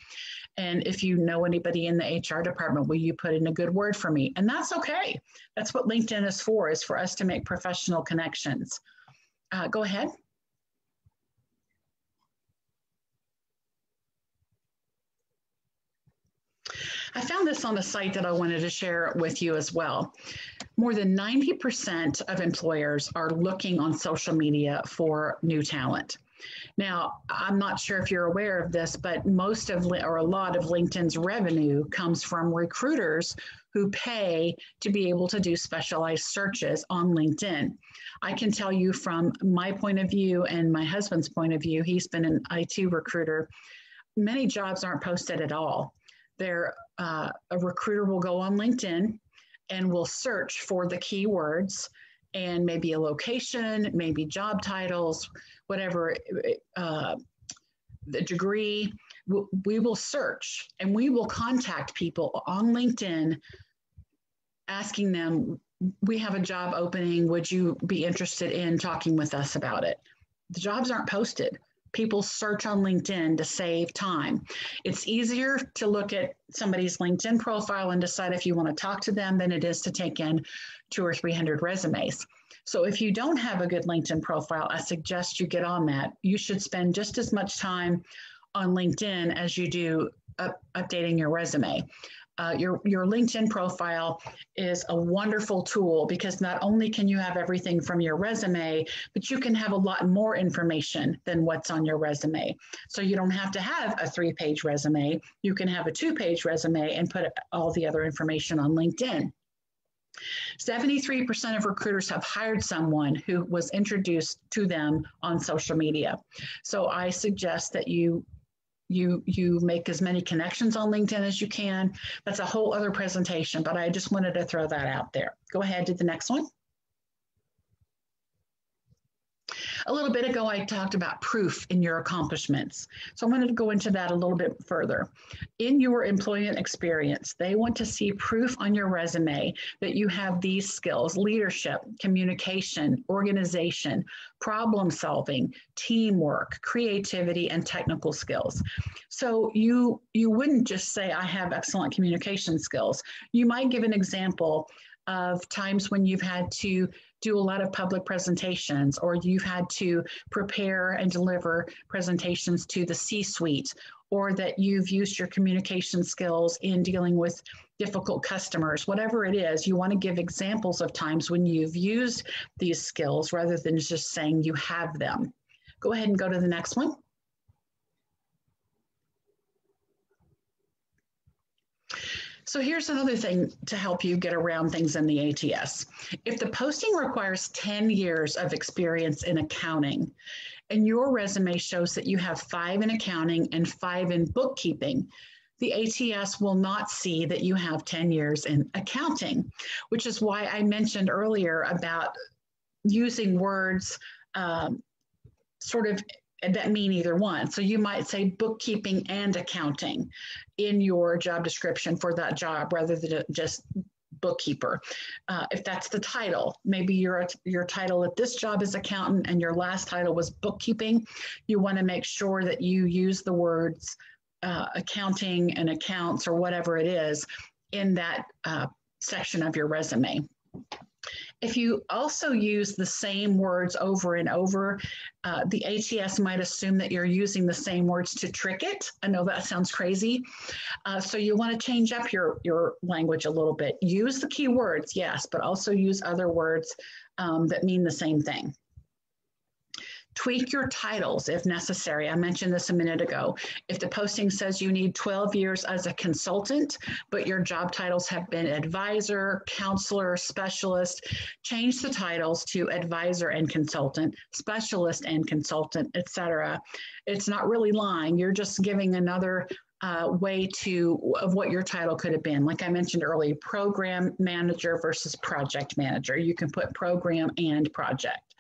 And if you know anybody in the hr department will you put in a good word for me? And that's okay. That's what linkedin is for is for us to make professional connections. Uh, go ahead I found this on a site that I wanted to share with you as well. More than 90% of employers are looking on social media for new talent. Now, I'm not sure if you're aware of this, but most of, or a lot of LinkedIn's revenue comes from recruiters who pay to be able to do specialized searches on LinkedIn. I can tell you from my point of view and my husband's point of view, he's been an IT recruiter. Many jobs aren't posted at all there uh, a recruiter will go on LinkedIn and will search for the keywords and maybe a location, maybe job titles, whatever uh, the degree. We will search and we will contact people on LinkedIn asking them, We have a job opening. Would you be interested in talking with us about it? The jobs aren't posted people search on LinkedIn to save time. It's easier to look at somebody's LinkedIn profile and decide if you want to talk to them than it is to take in two or 300 resumes. So if you don't have a good LinkedIn profile, I suggest you get on that. You should spend just as much time on LinkedIn as you do up, updating your resume uh, your, your LinkedIn profile is a wonderful tool because not only can you have everything from your resume, but you can have a lot more information than what's on your resume. So you don't have to have a three page resume. You can have a two page resume and put all the other information on LinkedIn. 73% of recruiters have hired someone who was introduced to them on social media. So I suggest that you you you make as many connections on linkedin as you can. That's a whole other presentation but i just wanted to throw that out there. Go ahead to the next one a little bit ago, I talked about proof in your accomplishments. So I wanted to go into that a little bit further. In your employment experience, they want to see proof on your resume that you have these skills leadership, communication, organization, problem solving, teamwork, creativity, and technical skills. So you, you wouldn't just say, I have excellent communication skills. You might give an example of times when you've had to do a lot of public presentations or you've had to prepare and deliver presentations to the C suite or that you've used your communication skills in dealing with difficult customers, whatever it is, you want to give examples of times when you've used these skills rather than just saying you have them. Go ahead and go to the next one. So here's another thing to help you get around things in the ATS. If the posting requires 10 years of experience in accounting, and your resume shows that you have five in accounting and five in bookkeeping, the ATS will not see that you have 10 years in accounting, which is why I mentioned earlier about using words um, sort of that mean either one. So you might say bookkeeping and accounting in your job description for that job rather than just bookkeeper. Uh, if that's the title, maybe your your title at this job is accountant and your last title was bookkeeping. You want to make sure that you use the words uh, accounting and accounts or whatever it is in that uh, section of your resume. If you also use the same words over and over, uh, the ATS might assume that you're using the same words to trick it. I know that sounds crazy. Uh, so you want to change up your, your language a little bit. Use the key words, yes, but also use other words um, that mean the same thing. Tweak your titles if necessary. I mentioned this a minute ago. If the posting says you need 12 years as a consultant, but your job titles have been advisor, counselor, specialist, change the titles to advisor and consultant, specialist and consultant, etc. It's not really lying. You're just giving another uh, way to of what your title could have been. Like I mentioned earlier, program manager versus project manager. You can put program and project.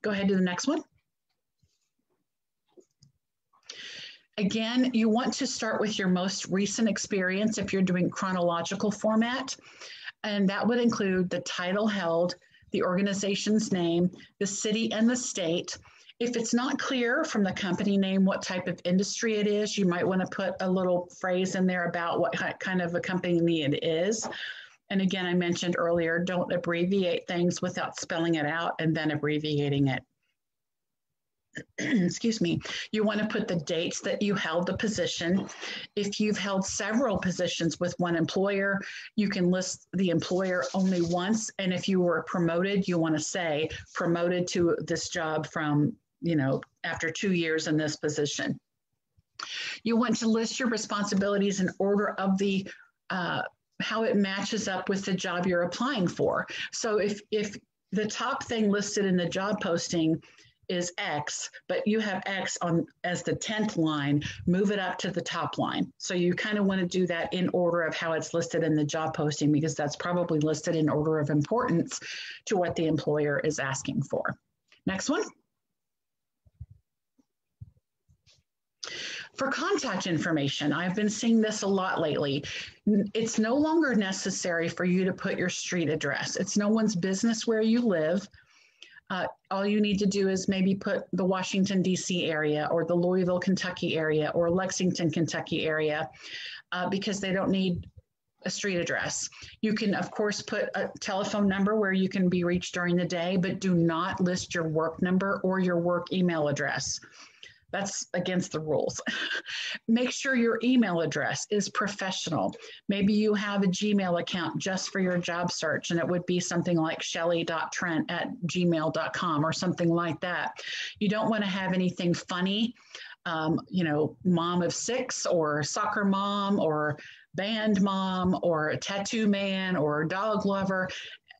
Go ahead to the next one. Again, you want to start with your most recent experience if you're doing chronological format. And that would include the title held, the organization's name, the city and the state. If it's not clear from the company name what type of industry it is, you might want to put a little phrase in there about what kind of a company it is. And again, I mentioned earlier, don't abbreviate things without spelling it out and then abbreviating it. excuse me, you want to put the dates that you held the position. If you've held several positions with one employer, you can list the employer only once. And if you were promoted, you want to say promoted to this job from, you know, after two years in this position. You want to list your responsibilities in order of the uh, how it matches up with the job you're applying for. So if if the top thing listed in the job posting is X, but you have X on as the 10th line, move it up to the top line. So you kind of want to do that in order of how it's listed in the job posting because that's probably listed in order of importance to what the employer is asking for. Next one. For contact information, I've been seeing this a lot lately. It's no longer necessary for you to put your street address. It's no one's business where you live uh, all you need to do is maybe put the Washington, D.C. area or the Louisville, Kentucky area or Lexington, Kentucky area uh, because they don't need a street address. You can, of course, put a telephone number where you can be reached during the day, but do not list your work number or your work email address. That's against the rules. Make sure your email address is professional. Maybe you have a Gmail account just for your job search, and it would be something like shelly.trent at gmail.com or something like that. You don't want to have anything funny, um, you know, mom of six or soccer mom or band mom or a tattoo man or dog lover.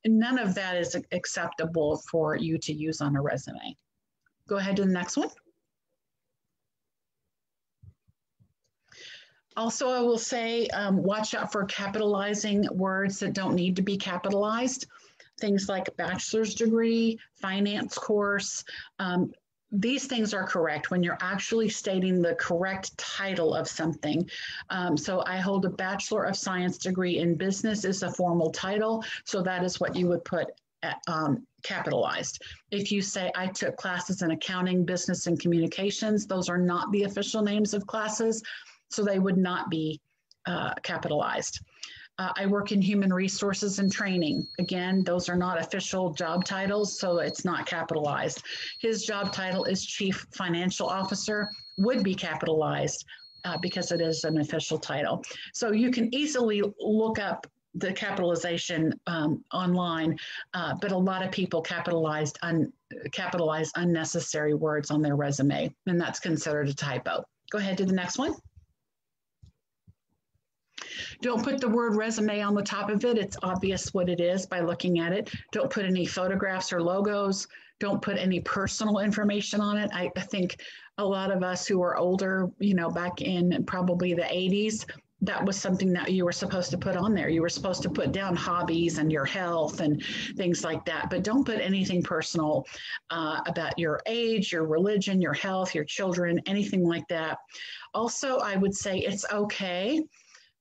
None of that is acceptable for you to use on a resume. Go ahead to the next one. Also, I will say, um, watch out for capitalizing words that don't need to be capitalized. Things like bachelor's degree, finance course. Um, these things are correct when you're actually stating the correct title of something. Um, so I hold a Bachelor of Science degree in business is a formal title. So that is what you would put at, um, capitalized. If you say I took classes in accounting, business, and communications, those are not the official names of classes so they would not be uh, capitalized. Uh, I work in human resources and training. Again, those are not official job titles, so it's not capitalized. His job title is Chief Financial Officer, would be capitalized uh, because it is an official title. So you can easily look up the capitalization um, online, uh, but a lot of people capitalized un, capitalize unnecessary words on their resume, and that's considered a typo. Go ahead to the next one. Don't put the word resume on the top of it. It's obvious what it is by looking at it. Don't put any photographs or logos. Don't put any personal information on it. I, I think a lot of us who are older, you know, back in probably the 80s, that was something that you were supposed to put on there. You were supposed to put down hobbies and your health and things like that. But don't put anything personal uh, about your age, your religion, your health, your children, anything like that. Also, I would say it's okay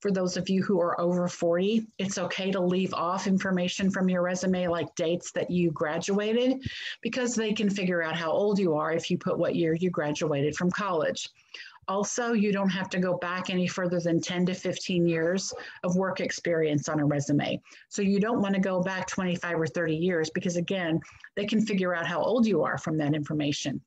for those of you who are over 40, it's okay to leave off information from your resume, like dates that you graduated, because they can figure out how old you are if you put what year you graduated from college. Also, you don't have to go back any further than 10 to 15 years of work experience on a resume. So you don't want to go back 25 or 30 years because, again, they can figure out how old you are from that information.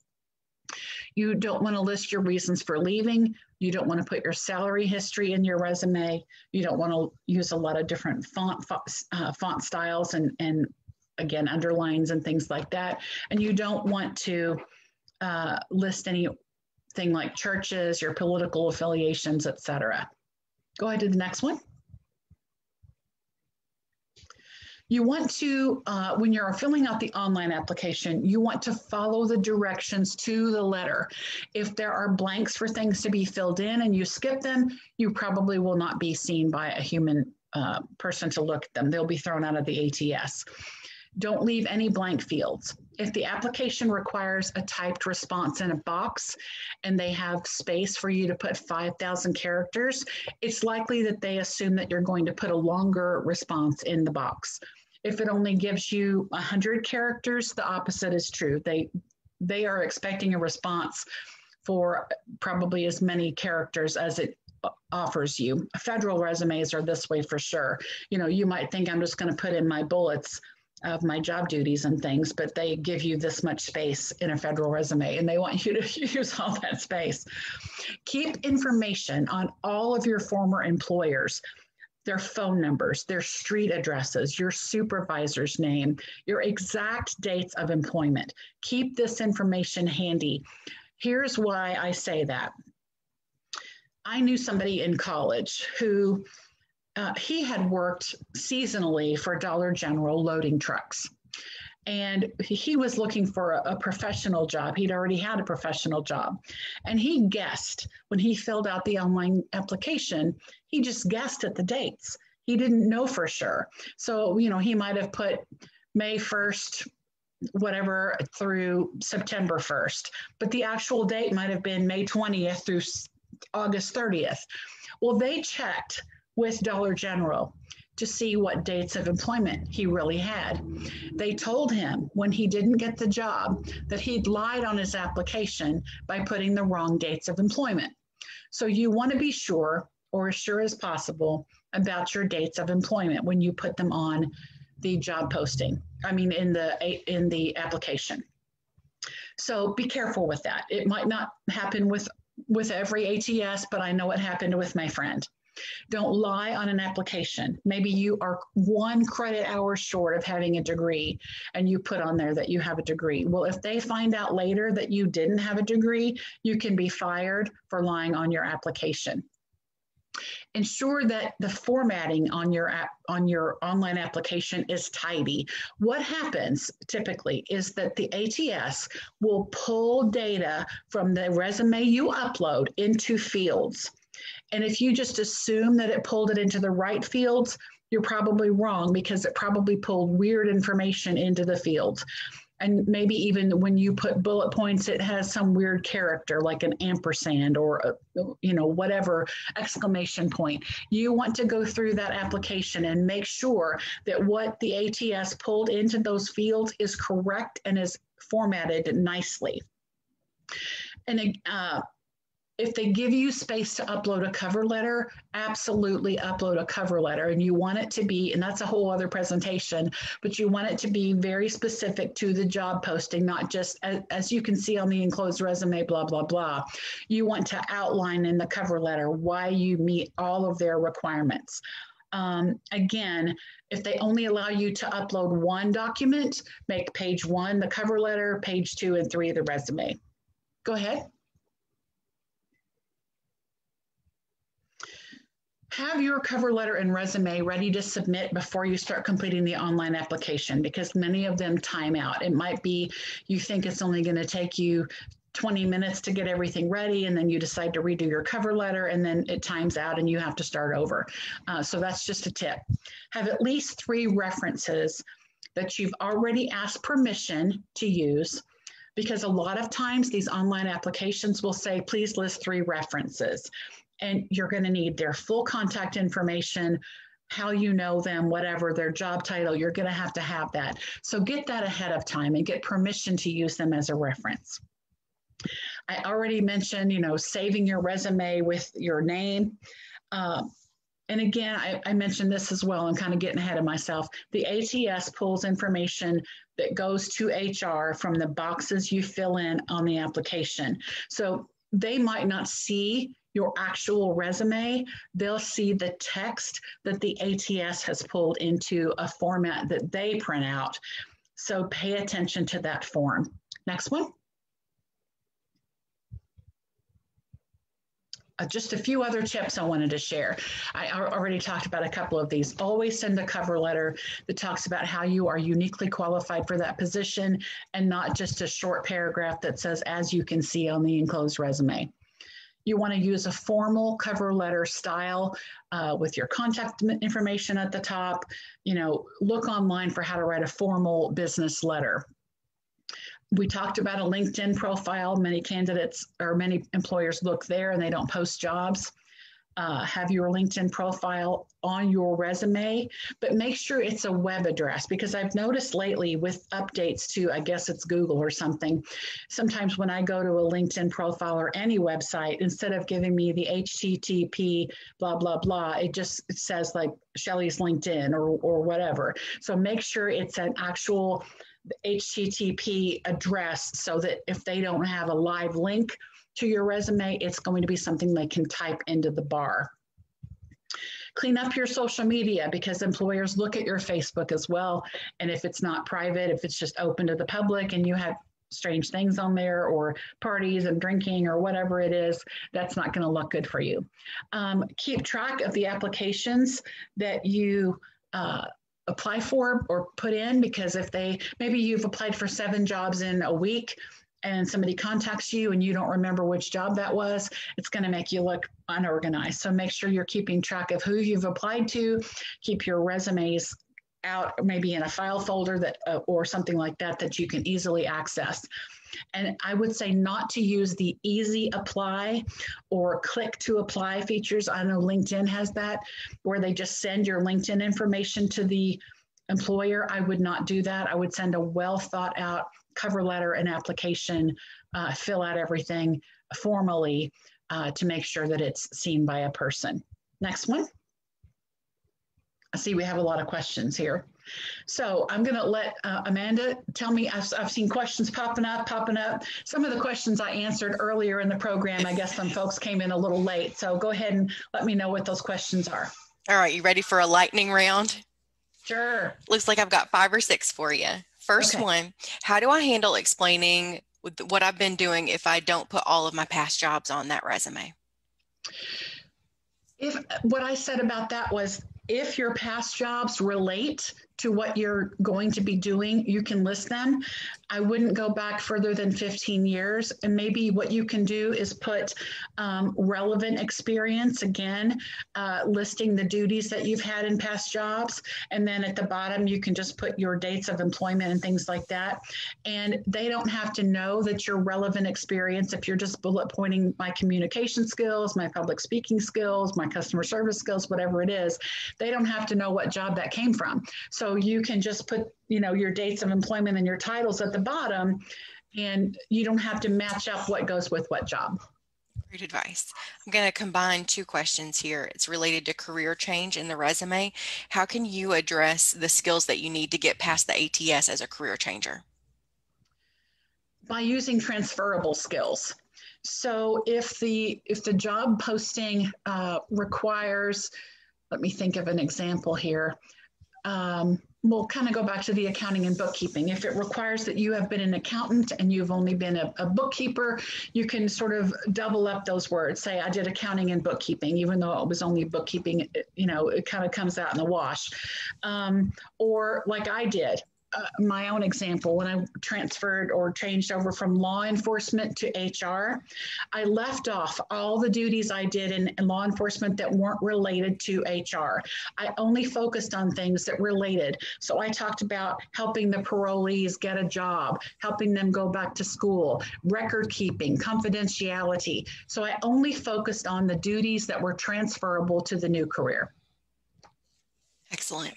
You don't want to list your reasons for leaving. You don't want to put your salary history in your resume. You don't want to use a lot of different font, uh, font styles and, and again, underlines and things like that. And you don't want to uh, list anything like churches, your political affiliations, etc. Go ahead to the next one. You want to, uh, when you're filling out the online application, you want to follow the directions to the letter. If there are blanks for things to be filled in and you skip them, you probably will not be seen by a human uh, person to look at them. They'll be thrown out of the ATS. Don't leave any blank fields. if the application requires a typed response in a box and they have space for you to put 5,000 characters, it's likely that they assume that you're going to put a longer response in the box. If it only gives you 100 characters, the opposite is true. They they are expecting a response for probably as many characters as it offers you. Federal resumes are this way for sure. You know, you might think I'm just going to put in my bullets of my job duties and things, but they give you this much space in a federal resume and they want you to use all that space. Keep information on all of your former employers their phone numbers, their street addresses, your supervisor's name, your exact dates of employment. Keep this information handy. Here's why I say that. I knew somebody in college who uh, he had worked seasonally for Dollar General loading trucks. And he was looking for a, a, professional job. He'd already had a professional job. And he guessed when he filled out the online application, he just guessed at the dates. He didn't know for sure. So, you know, he might have put May 1st, whatever, through September 1st, but the actual date might have been May 20th through August 30th. Well, they checked with Dollar General to see what dates of employment he really had. They told him when he didn't get the job that he'd lied on his application by putting the wrong dates of employment. So you want to be sure, or as sure as possible, about your dates of employment when you put them on the job posting. I mean, in the in the application. So be careful with that. It might not happen with with every ATS, but I know it happened with my friend. Don't lie on an application. Maybe you are one credit hour short of having a degree and you put on there that you have a degree. Well, if they find out later that you didn't have a degree, you can be fired for lying on your application. Ensure that the formatting on your app, on your online application is tidy. What happens typically is that the ATS will pull data from the resume you upload into fields. And if you just assume that it pulled it into the right fields, you're probably wrong because it probably pulled weird information into the fields. And maybe even when you put bullet points, it has some weird character like an ampersand or, a, you know, whatever exclamation point. You want to go through that application and make sure that what the ATS pulled into those fields is correct and is formatted nicely. And uh, if they give you space to upload a cover letter, absolutely upload a cover letter. And you want it to be, and that's a whole other presentation, but you want it to be very specific to the job posting, not just as, as you can see on the enclosed resume, blah, blah, blah. You want to outline in the cover letter why you meet all of their requirements. Um, again, if they only allow you to upload one document, make page one the cover letter, page two and three the resume. Go ahead. Have your cover letter and resume ready to submit before you start completing the online application because many of them time out. It might be you think it's only going to take you 20 minutes to get everything ready and then you decide to redo your cover letter and then it times out and you have to start over. Uh, so that's just a tip. Have at least three references that you've already asked permission to use because a lot of times these online applications will say, please list three references and you're going to need their full contact information, how you know them, whatever their job title, you're going to have to have that. So get that ahead of time and get permission to use them as a reference. I already mentioned, you know, saving your resume with your name. Uh, and again, I, I, mentioned this as well. I'm kind of getting ahead of myself. The ATS pulls information that goes to HR from the boxes you fill in on the application. So they might not see your actual resume, they'll see the text that the ATS has pulled into a format that they print out. So pay attention to that form. Next one. Uh, just a few other tips I wanted to share. I already talked about a couple of these. Always send a cover letter that talks about how you are uniquely qualified for that position and not just a short paragraph that says, as you can see on the enclosed resume. You want to use a formal cover letter style uh, with your contact information at the top. You know, look online for how to write a formal business letter. we talked about a LinkedIn profile. Many candidates or many employers look there and they don't post jobs. Uh, have your LinkedIn profile on your resume, but make sure it's a web address because I've noticed lately with updates to, I guess it's Google or something, sometimes when I go to a LinkedIn profile or any website, instead of giving me the HTTP blah, blah, blah, it just it says like Shelly's LinkedIn or, or whatever. So make sure it's an actual HTTP address so that if they don't have a live link to your resume, it's going to be something they can type into the bar. Clean up your social media because employers look at your Facebook as well. And if it's not private, if it's just open to the public and you have strange things on there or parties and drinking or whatever it is, that's not going to look good for you. Um, keep track of the applications that you uh, apply for or put in because if they maybe you've applied for seven jobs in a week and somebody contacts you and you don't remember which job that was, it's going to make you look unorganized. So make sure you're keeping track of who you've applied to, keep your resumes out maybe in a file folder that uh, or something like that that you can easily access. And I would say not to use the easy apply or click to apply features. I know LinkedIn has that where they just send your LinkedIn information to the employer. I would not do that. I would send a well thought out cover letter and application, uh, fill out everything formally uh, to make sure that it's seen by a person. Next one. I see we have a lot of questions here. So I'm going to let uh, Amanda tell me. I've, I've seen questions popping up, popping up. Some of the questions I answered earlier in the program, I guess some folks came in a little late. So go ahead and let me know what those questions are. All right, you ready for a lightning round? Sure. Looks like I've got five or six for you. First Okay. one How do I handle explaining what I've been doing if I don't put all of my past jobs on that resume? If what I said about that was if your past jobs relate to what you're going to be doing, you can list them. I wouldn't go back further than 15 years. And maybe what you can do is put um, relevant experience again, uh, listing the duties that you've had in past jobs. And then at the bottom, you can just put your dates of employment and things like that. And they don't have to know that your relevant experience. If you're just bullet pointing my communication skills, my public speaking skills, my customer service skills, whatever it is, they don't have to know what job that came from. So you can just put, you know, your dates of employment and your titles at the bottom, and you don't have to match up what goes with what job. Great advice. I'm going to combine two questions here. It's related to career change in the resume. How can you address the skills that you need to get past the ATS as a career changer? By using transferable skills. So if the if the job posting uh, requires, let me think of an example here. Um, we'll kind of go back to the accounting and bookkeeping. If it requires that you have been an accountant and you've only been a, a, bookkeeper, you can sort of double up those words. Say, I did accounting and bookkeeping, even though it was only bookkeeping, you know, it kind of comes out in the wash. Um, or like I did, uh, my own example, when I transferred or changed over from law enforcement to HR, I left off all the duties I did in, in, law enforcement that weren't related to HR. I only focused on things that related. So I talked about helping the parolees get a job, helping them go back to school, record keeping, confidentiality. So I only focused on the duties that were transferable to the new career. Excellent.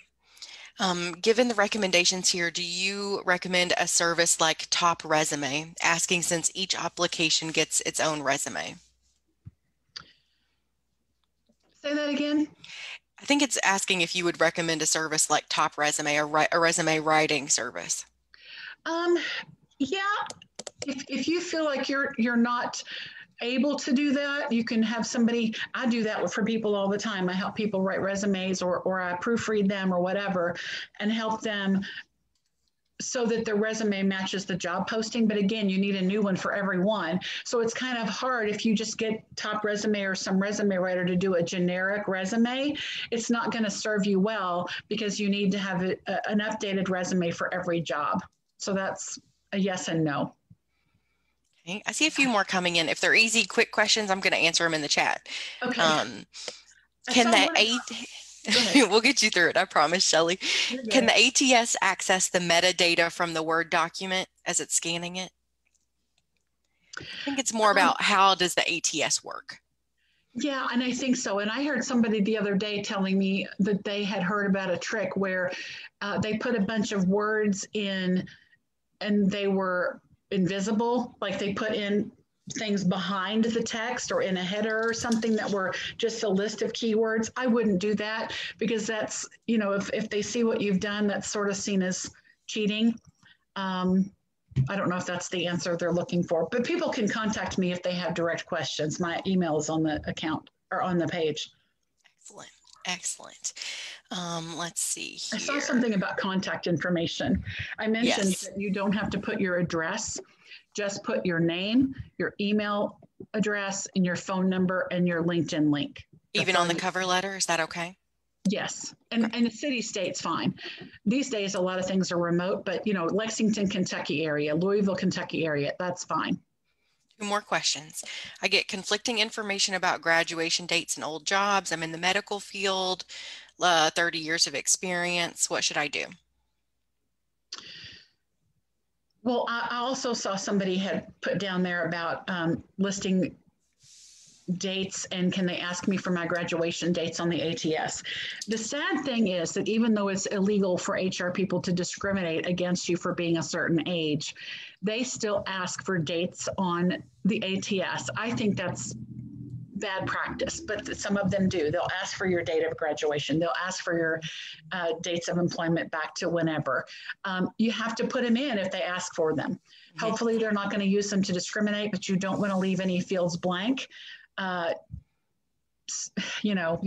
Um, given the recommendations here, do you recommend a service like Top Resume, asking since each application gets its own resume? Say that again. I think it's asking if you would recommend a service like Top Resume, a, a resume writing service. Um, yeah, if, if you feel like you're you're not able to do that, you can have somebody. I do that for people all the time. I help people write resumes or, or I proofread them or whatever and help them so that the resume matches the job posting. But again, you need a new one for every one. So it's kind of hard if you just get top resume or some resume writer to do a generic resume. It's not going to serve you well because you need to have a, a, an updated resume for every job. So that's a yes and no. Okay. I see a few more coming in. If they're easy, quick questions, I'm going to answer them in the chat. Okay. Um, can the A we'll get you through it. I promise, Shelly. You're Can the ATS access the metadata from the Word document as it's scanning it? I think it's more Um, about how does the ATS work? Yeah, and I think so. And I heard somebody the other day telling me that they had heard about a trick where uh, they put a bunch of words in and they were invisible, like they put in things behind the text or in a header or something that were just a list of keywords. I wouldn't do that because that's, you know, if, if they see what you've done, that's sort of seen as cheating. Um, I don't know if that's the answer they're looking for, but people can contact me if they have direct questions. My email is on the account or on the page. Excellent. Excellent. Um, let's see I saw something about contact information. I mentioned Yes. that you don't have to put your address, just put your name, your email address, and your phone number and your LinkedIn link. Even on the cover letter, is that okay? Yes, and, and the city state's fine. These days, a lot of things are remote, but you know, Lexington, Kentucky area, Louisville, Kentucky area, that's fine. Two more questions. I get conflicting information about graduation dates and old jobs. I'm in the medical field, uh, 30 years of experience. What should I do? Well, I, also saw somebody had put down there about um, listing dates and can they ask me for my graduation dates on the ATS. The sad thing is that even though it's illegal for HR people to discriminate against you for being a certain age, they still ask for dates on the ATS. I think that's bad practice, but some of them do. They'll ask for your date of graduation. They'll ask for your uh, dates of employment back to whenever. Um, you have to put them in if they ask for them. Hopefully, they're not going to use them to discriminate, but you don't want to leave any fields blank. Uh, you know,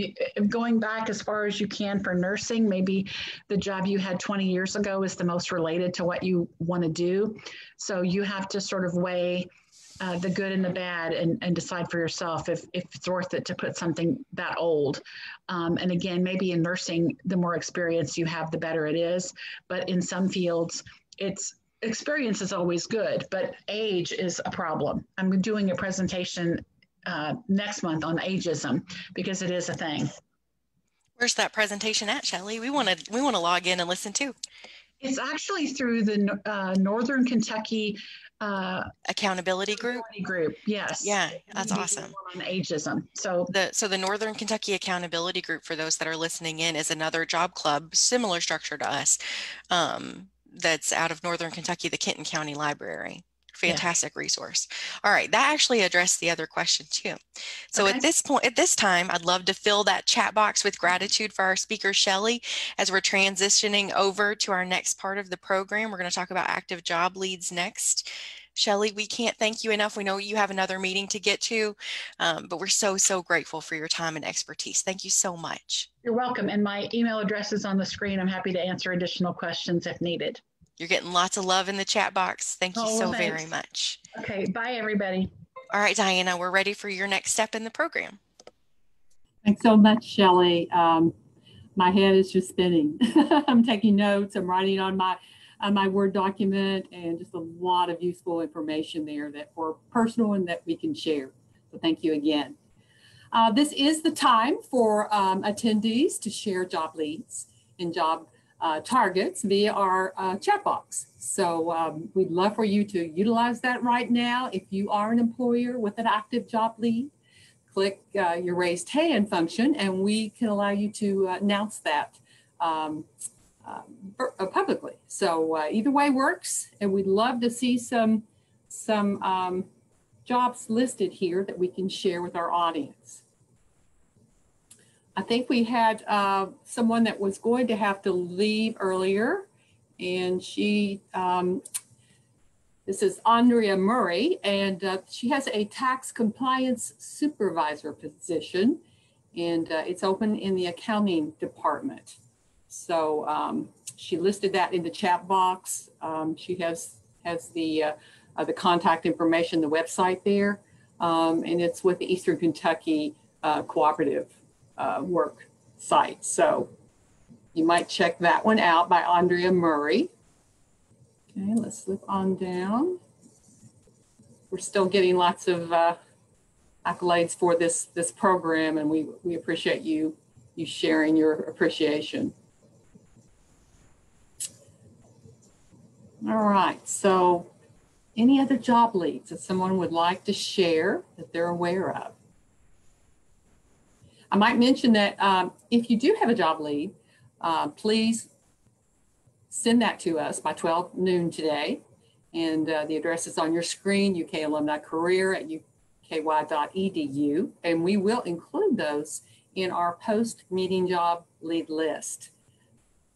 going back as far as you can for nursing, maybe the job you had 20 years ago is the most related to what you want to do. So you have to sort of weigh uh, the good and the bad and, and decide for yourself if, if it's worth it to put something that old. Um, and again, maybe in nursing, the more experience you have, the better it is. But in some fields, it's experience is always good, but age is a problem. I'm doing a presentation uh, next month on ageism because it is a thing. Where's that presentation at, Shelly? We want to we want to log in and listen too. It's actually through the uh, Northern Kentucky uh, Accountability group. Group. Yes. Yeah, that's We awesome. On ageism. So The so the Northern Kentucky Accountability Group, for those that are listening in, is another job club, similar structure to us, um, that's out of Northern Kentucky, the Kenton County Library. Fantastic resource. All right, that actually addressed the other question too. So Okay. at this point, at this time, I'd love to fill that chat box with gratitude for our speaker, Shelly, as we're transitioning over to our next part of the program. We're going to talk about active job leads next. Shelly, we can't thank you enough. We know you have another meeting to get to, um, but we're so, so grateful for your time and expertise. Thank you so much. you're welcome. And my email address is on the screen. I'm happy to answer additional questions if needed. You're getting lots of love in the chat box. Thank you Oh, so well, very much. Okay. Bye, everybody. All right, Diana, we're ready for your next step in the program. Thanks so much, Shelly. Um, my head is just spinning. I'm taking notes. I'm writing on my on my Word document, and just a lot of useful information there that for personal and that we can share. So thank you again. Uh, this is the time for um, attendees to share job leads and job uh, targets via our uh, chat box. So um, we'd love for you to utilize that right now. If you are an employer with an active job lead, click uh, your raised hand function and we can allow you to uh, announce that um, uh, uh, publicly. So either way works, and we'd love to see some some um, jobs listed here that we can share with our audience. I think we had uh, someone that was going to have to leave earlier, and she um, this is Andrea Murray, and uh, she has a tax compliance supervisor position, and uh, it's open in the accounting department. So um, she listed that in the chat box. Um, she has has the uh, uh, the contact information, the website there, um, and it's with the Eastern Kentucky uh, Cooperative uh, Work site. So you might check that one out by Andrea Murray. Okay, let's slip on down. We're still getting lots of uh, accolades for this this program, and we we appreciate you you sharing your appreciation. All right, so any other job leads that someone would like to share that they're aware of? I might mention that um, if you do have a job lead, uh, please send that to us by 12 noon today. And uh, the address is on your screen, UK Alumni Career at uky.edu. And we will include those in our post-meeting job lead list.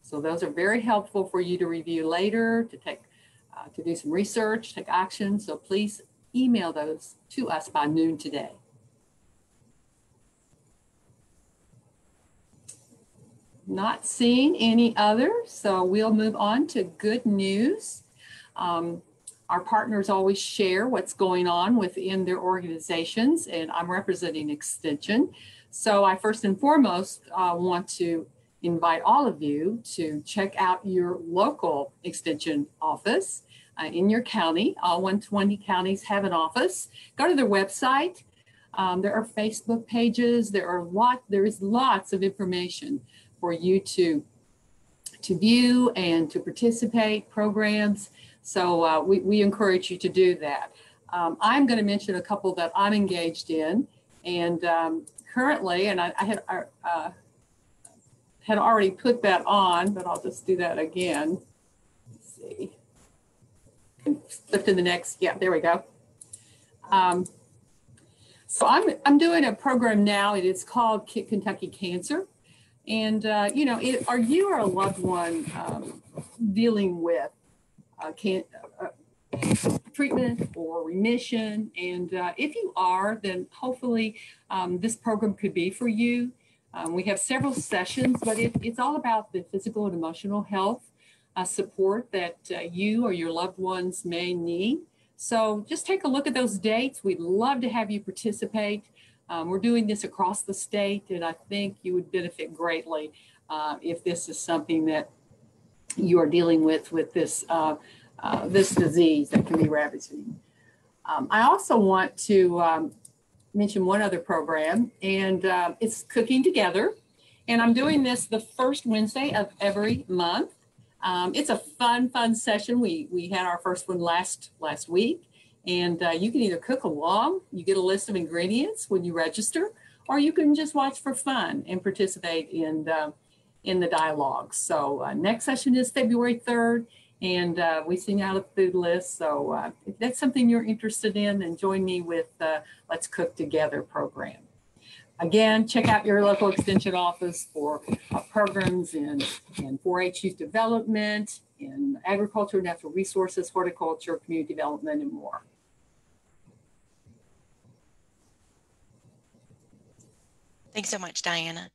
So those are very helpful for you to review later, to take, uh, to do some research, take action. So please email those to us by noon today. Not seeing any other, so we'll move on to good news. Um, our partners always share what's going on within their organizations, and I'm representing Extension. So I first and foremost uh, want to invite all of you to check out your local extension office uh, in your county. All 120 counties have an office. Go to their website. Um, there are Facebook pages. There are lot. There is lots of information for you to to view and to participate programs. So uh, we, we encourage you to do that. Um, I'm going to mention a couple that I'm engaged in. And um, currently, and I, I had, uh, uh, had already put that on, but I'll just do that again. Let's see. Flip to the next. Yeah, there we go. Um, so I'm, I'm doing a program now. And It is called Kentucky Cancer. And, uh, you know, it, are you or a loved one um, dealing with uh, can, uh, treatment or remission? And uh, if you are, then hopefully um, this program could be for you. Um, we have several sessions, but it, it's all about the physical and emotional health uh, support that uh, you or your loved ones may need. So just take a look at those dates. We'd love to have you participate. Um, we're doing this across the state, and I think you would benefit greatly uh, if this is something that you are dealing with with this uh, uh, this disease that can be ravaging. Um, I also want to um, mention one other program, and uh, it's Cooking Together. And I'm doing this the first Wednesday of every month. Um, it's a fun, fun session. We we had our first one last last week, and uh, you can either cook along, you get a list of ingredients when you register, or you can just watch for fun and participate in the, in the dialogue. So uh, next session is February 3rd, and uh, we sing out a food list. So uh, if that's something you're interested in, then join me with the Let's Cook Together program. Again, check out your local extension office for uh, programs in, in 4-H youth development, in agriculture, natural resources, horticulture, community development, and more. Thanks so much, Diana.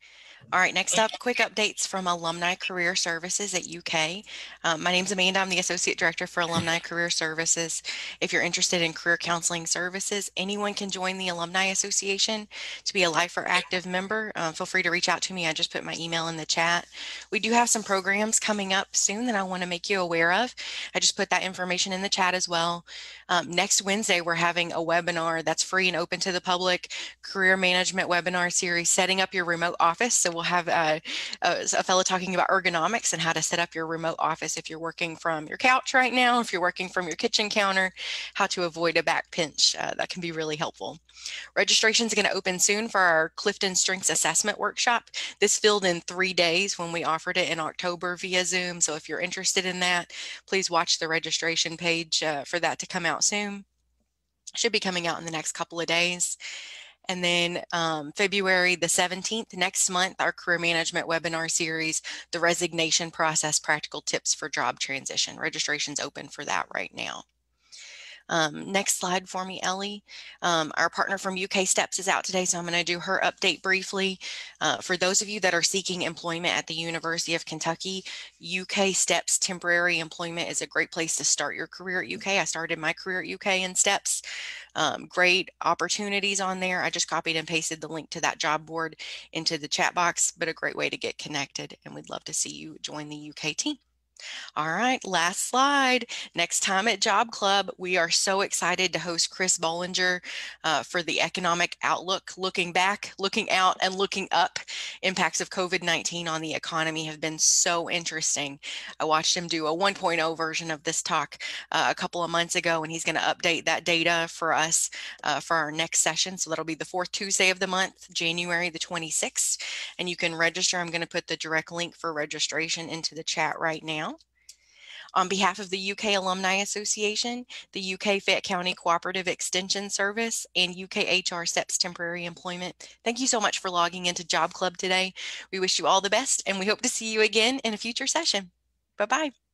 All right, next up, quick updates from Alumni Career Services at UK. Um, my name is Amanda. I'm the Associate Director for Alumni Career Services. If you're interested in career counseling services, anyone can join the Alumni Association to be a Life or Active member. Uh, feel free to reach out to me. I just put my email in the chat. We do have some programs coming up soon that I want to make you aware of. I just put that information in the chat as well. Um, next Wednesday, we're having a webinar that's free and open to the public, career management webinar series, setting up your remote office. So we'll have uh, a, a fellow talking about ergonomics and how to set up your remote office if you're working from your couch right now, if you're working from your kitchen counter, how to avoid a back pinch. Uh, that can be really helpful. Registration is going to open soon for our Clifton Strengths Assessment Workshop. This filled in three days when we offered it in October via Zoom. So if you're interested in that, please watch the registration page uh, for that to come out soon. Should be coming out in the next couple of days. And then um, February the 17th, next month, our career management webinar series, the resignation process, practical tips for job transition. Registration's open for that right now. Um, next slide for me, Ellie. Um, our partner from UK Steps is out today, so I'm going to do her update briefly. Uh, for those of you that are seeking employment at the University of Kentucky, UK Steps temporary employment is a great place to start your career at UK. I started my career at UK in Steps. Um, great opportunities on there. I just copied and pasted the link to that job board into the chat box, but a great way to get connected. And we'd love to see you join the UK team. All right, last slide. Next time at Job Club, we are so excited to host Chris Bollinger uh, for the economic outlook, looking back, looking out, and looking up. Impacts of COVID 19 on the economy have been so interesting. I watched him do a 1.0 version of this talk uh, a couple of months ago, and he's going to update that data for us uh, for our next session. So that'll be the fourth Tuesday of the month, January the 26th. And you can register. I'm going to put the direct link for registration into the chat right now. On behalf of the UK Alumni Association, the UK Fayette County Cooperative Extension Service, and UK HR Steps Temporary Employment, thank you so much for logging into Job Club today. We wish you all the best and we hope to see you again in a future session. Bye bye.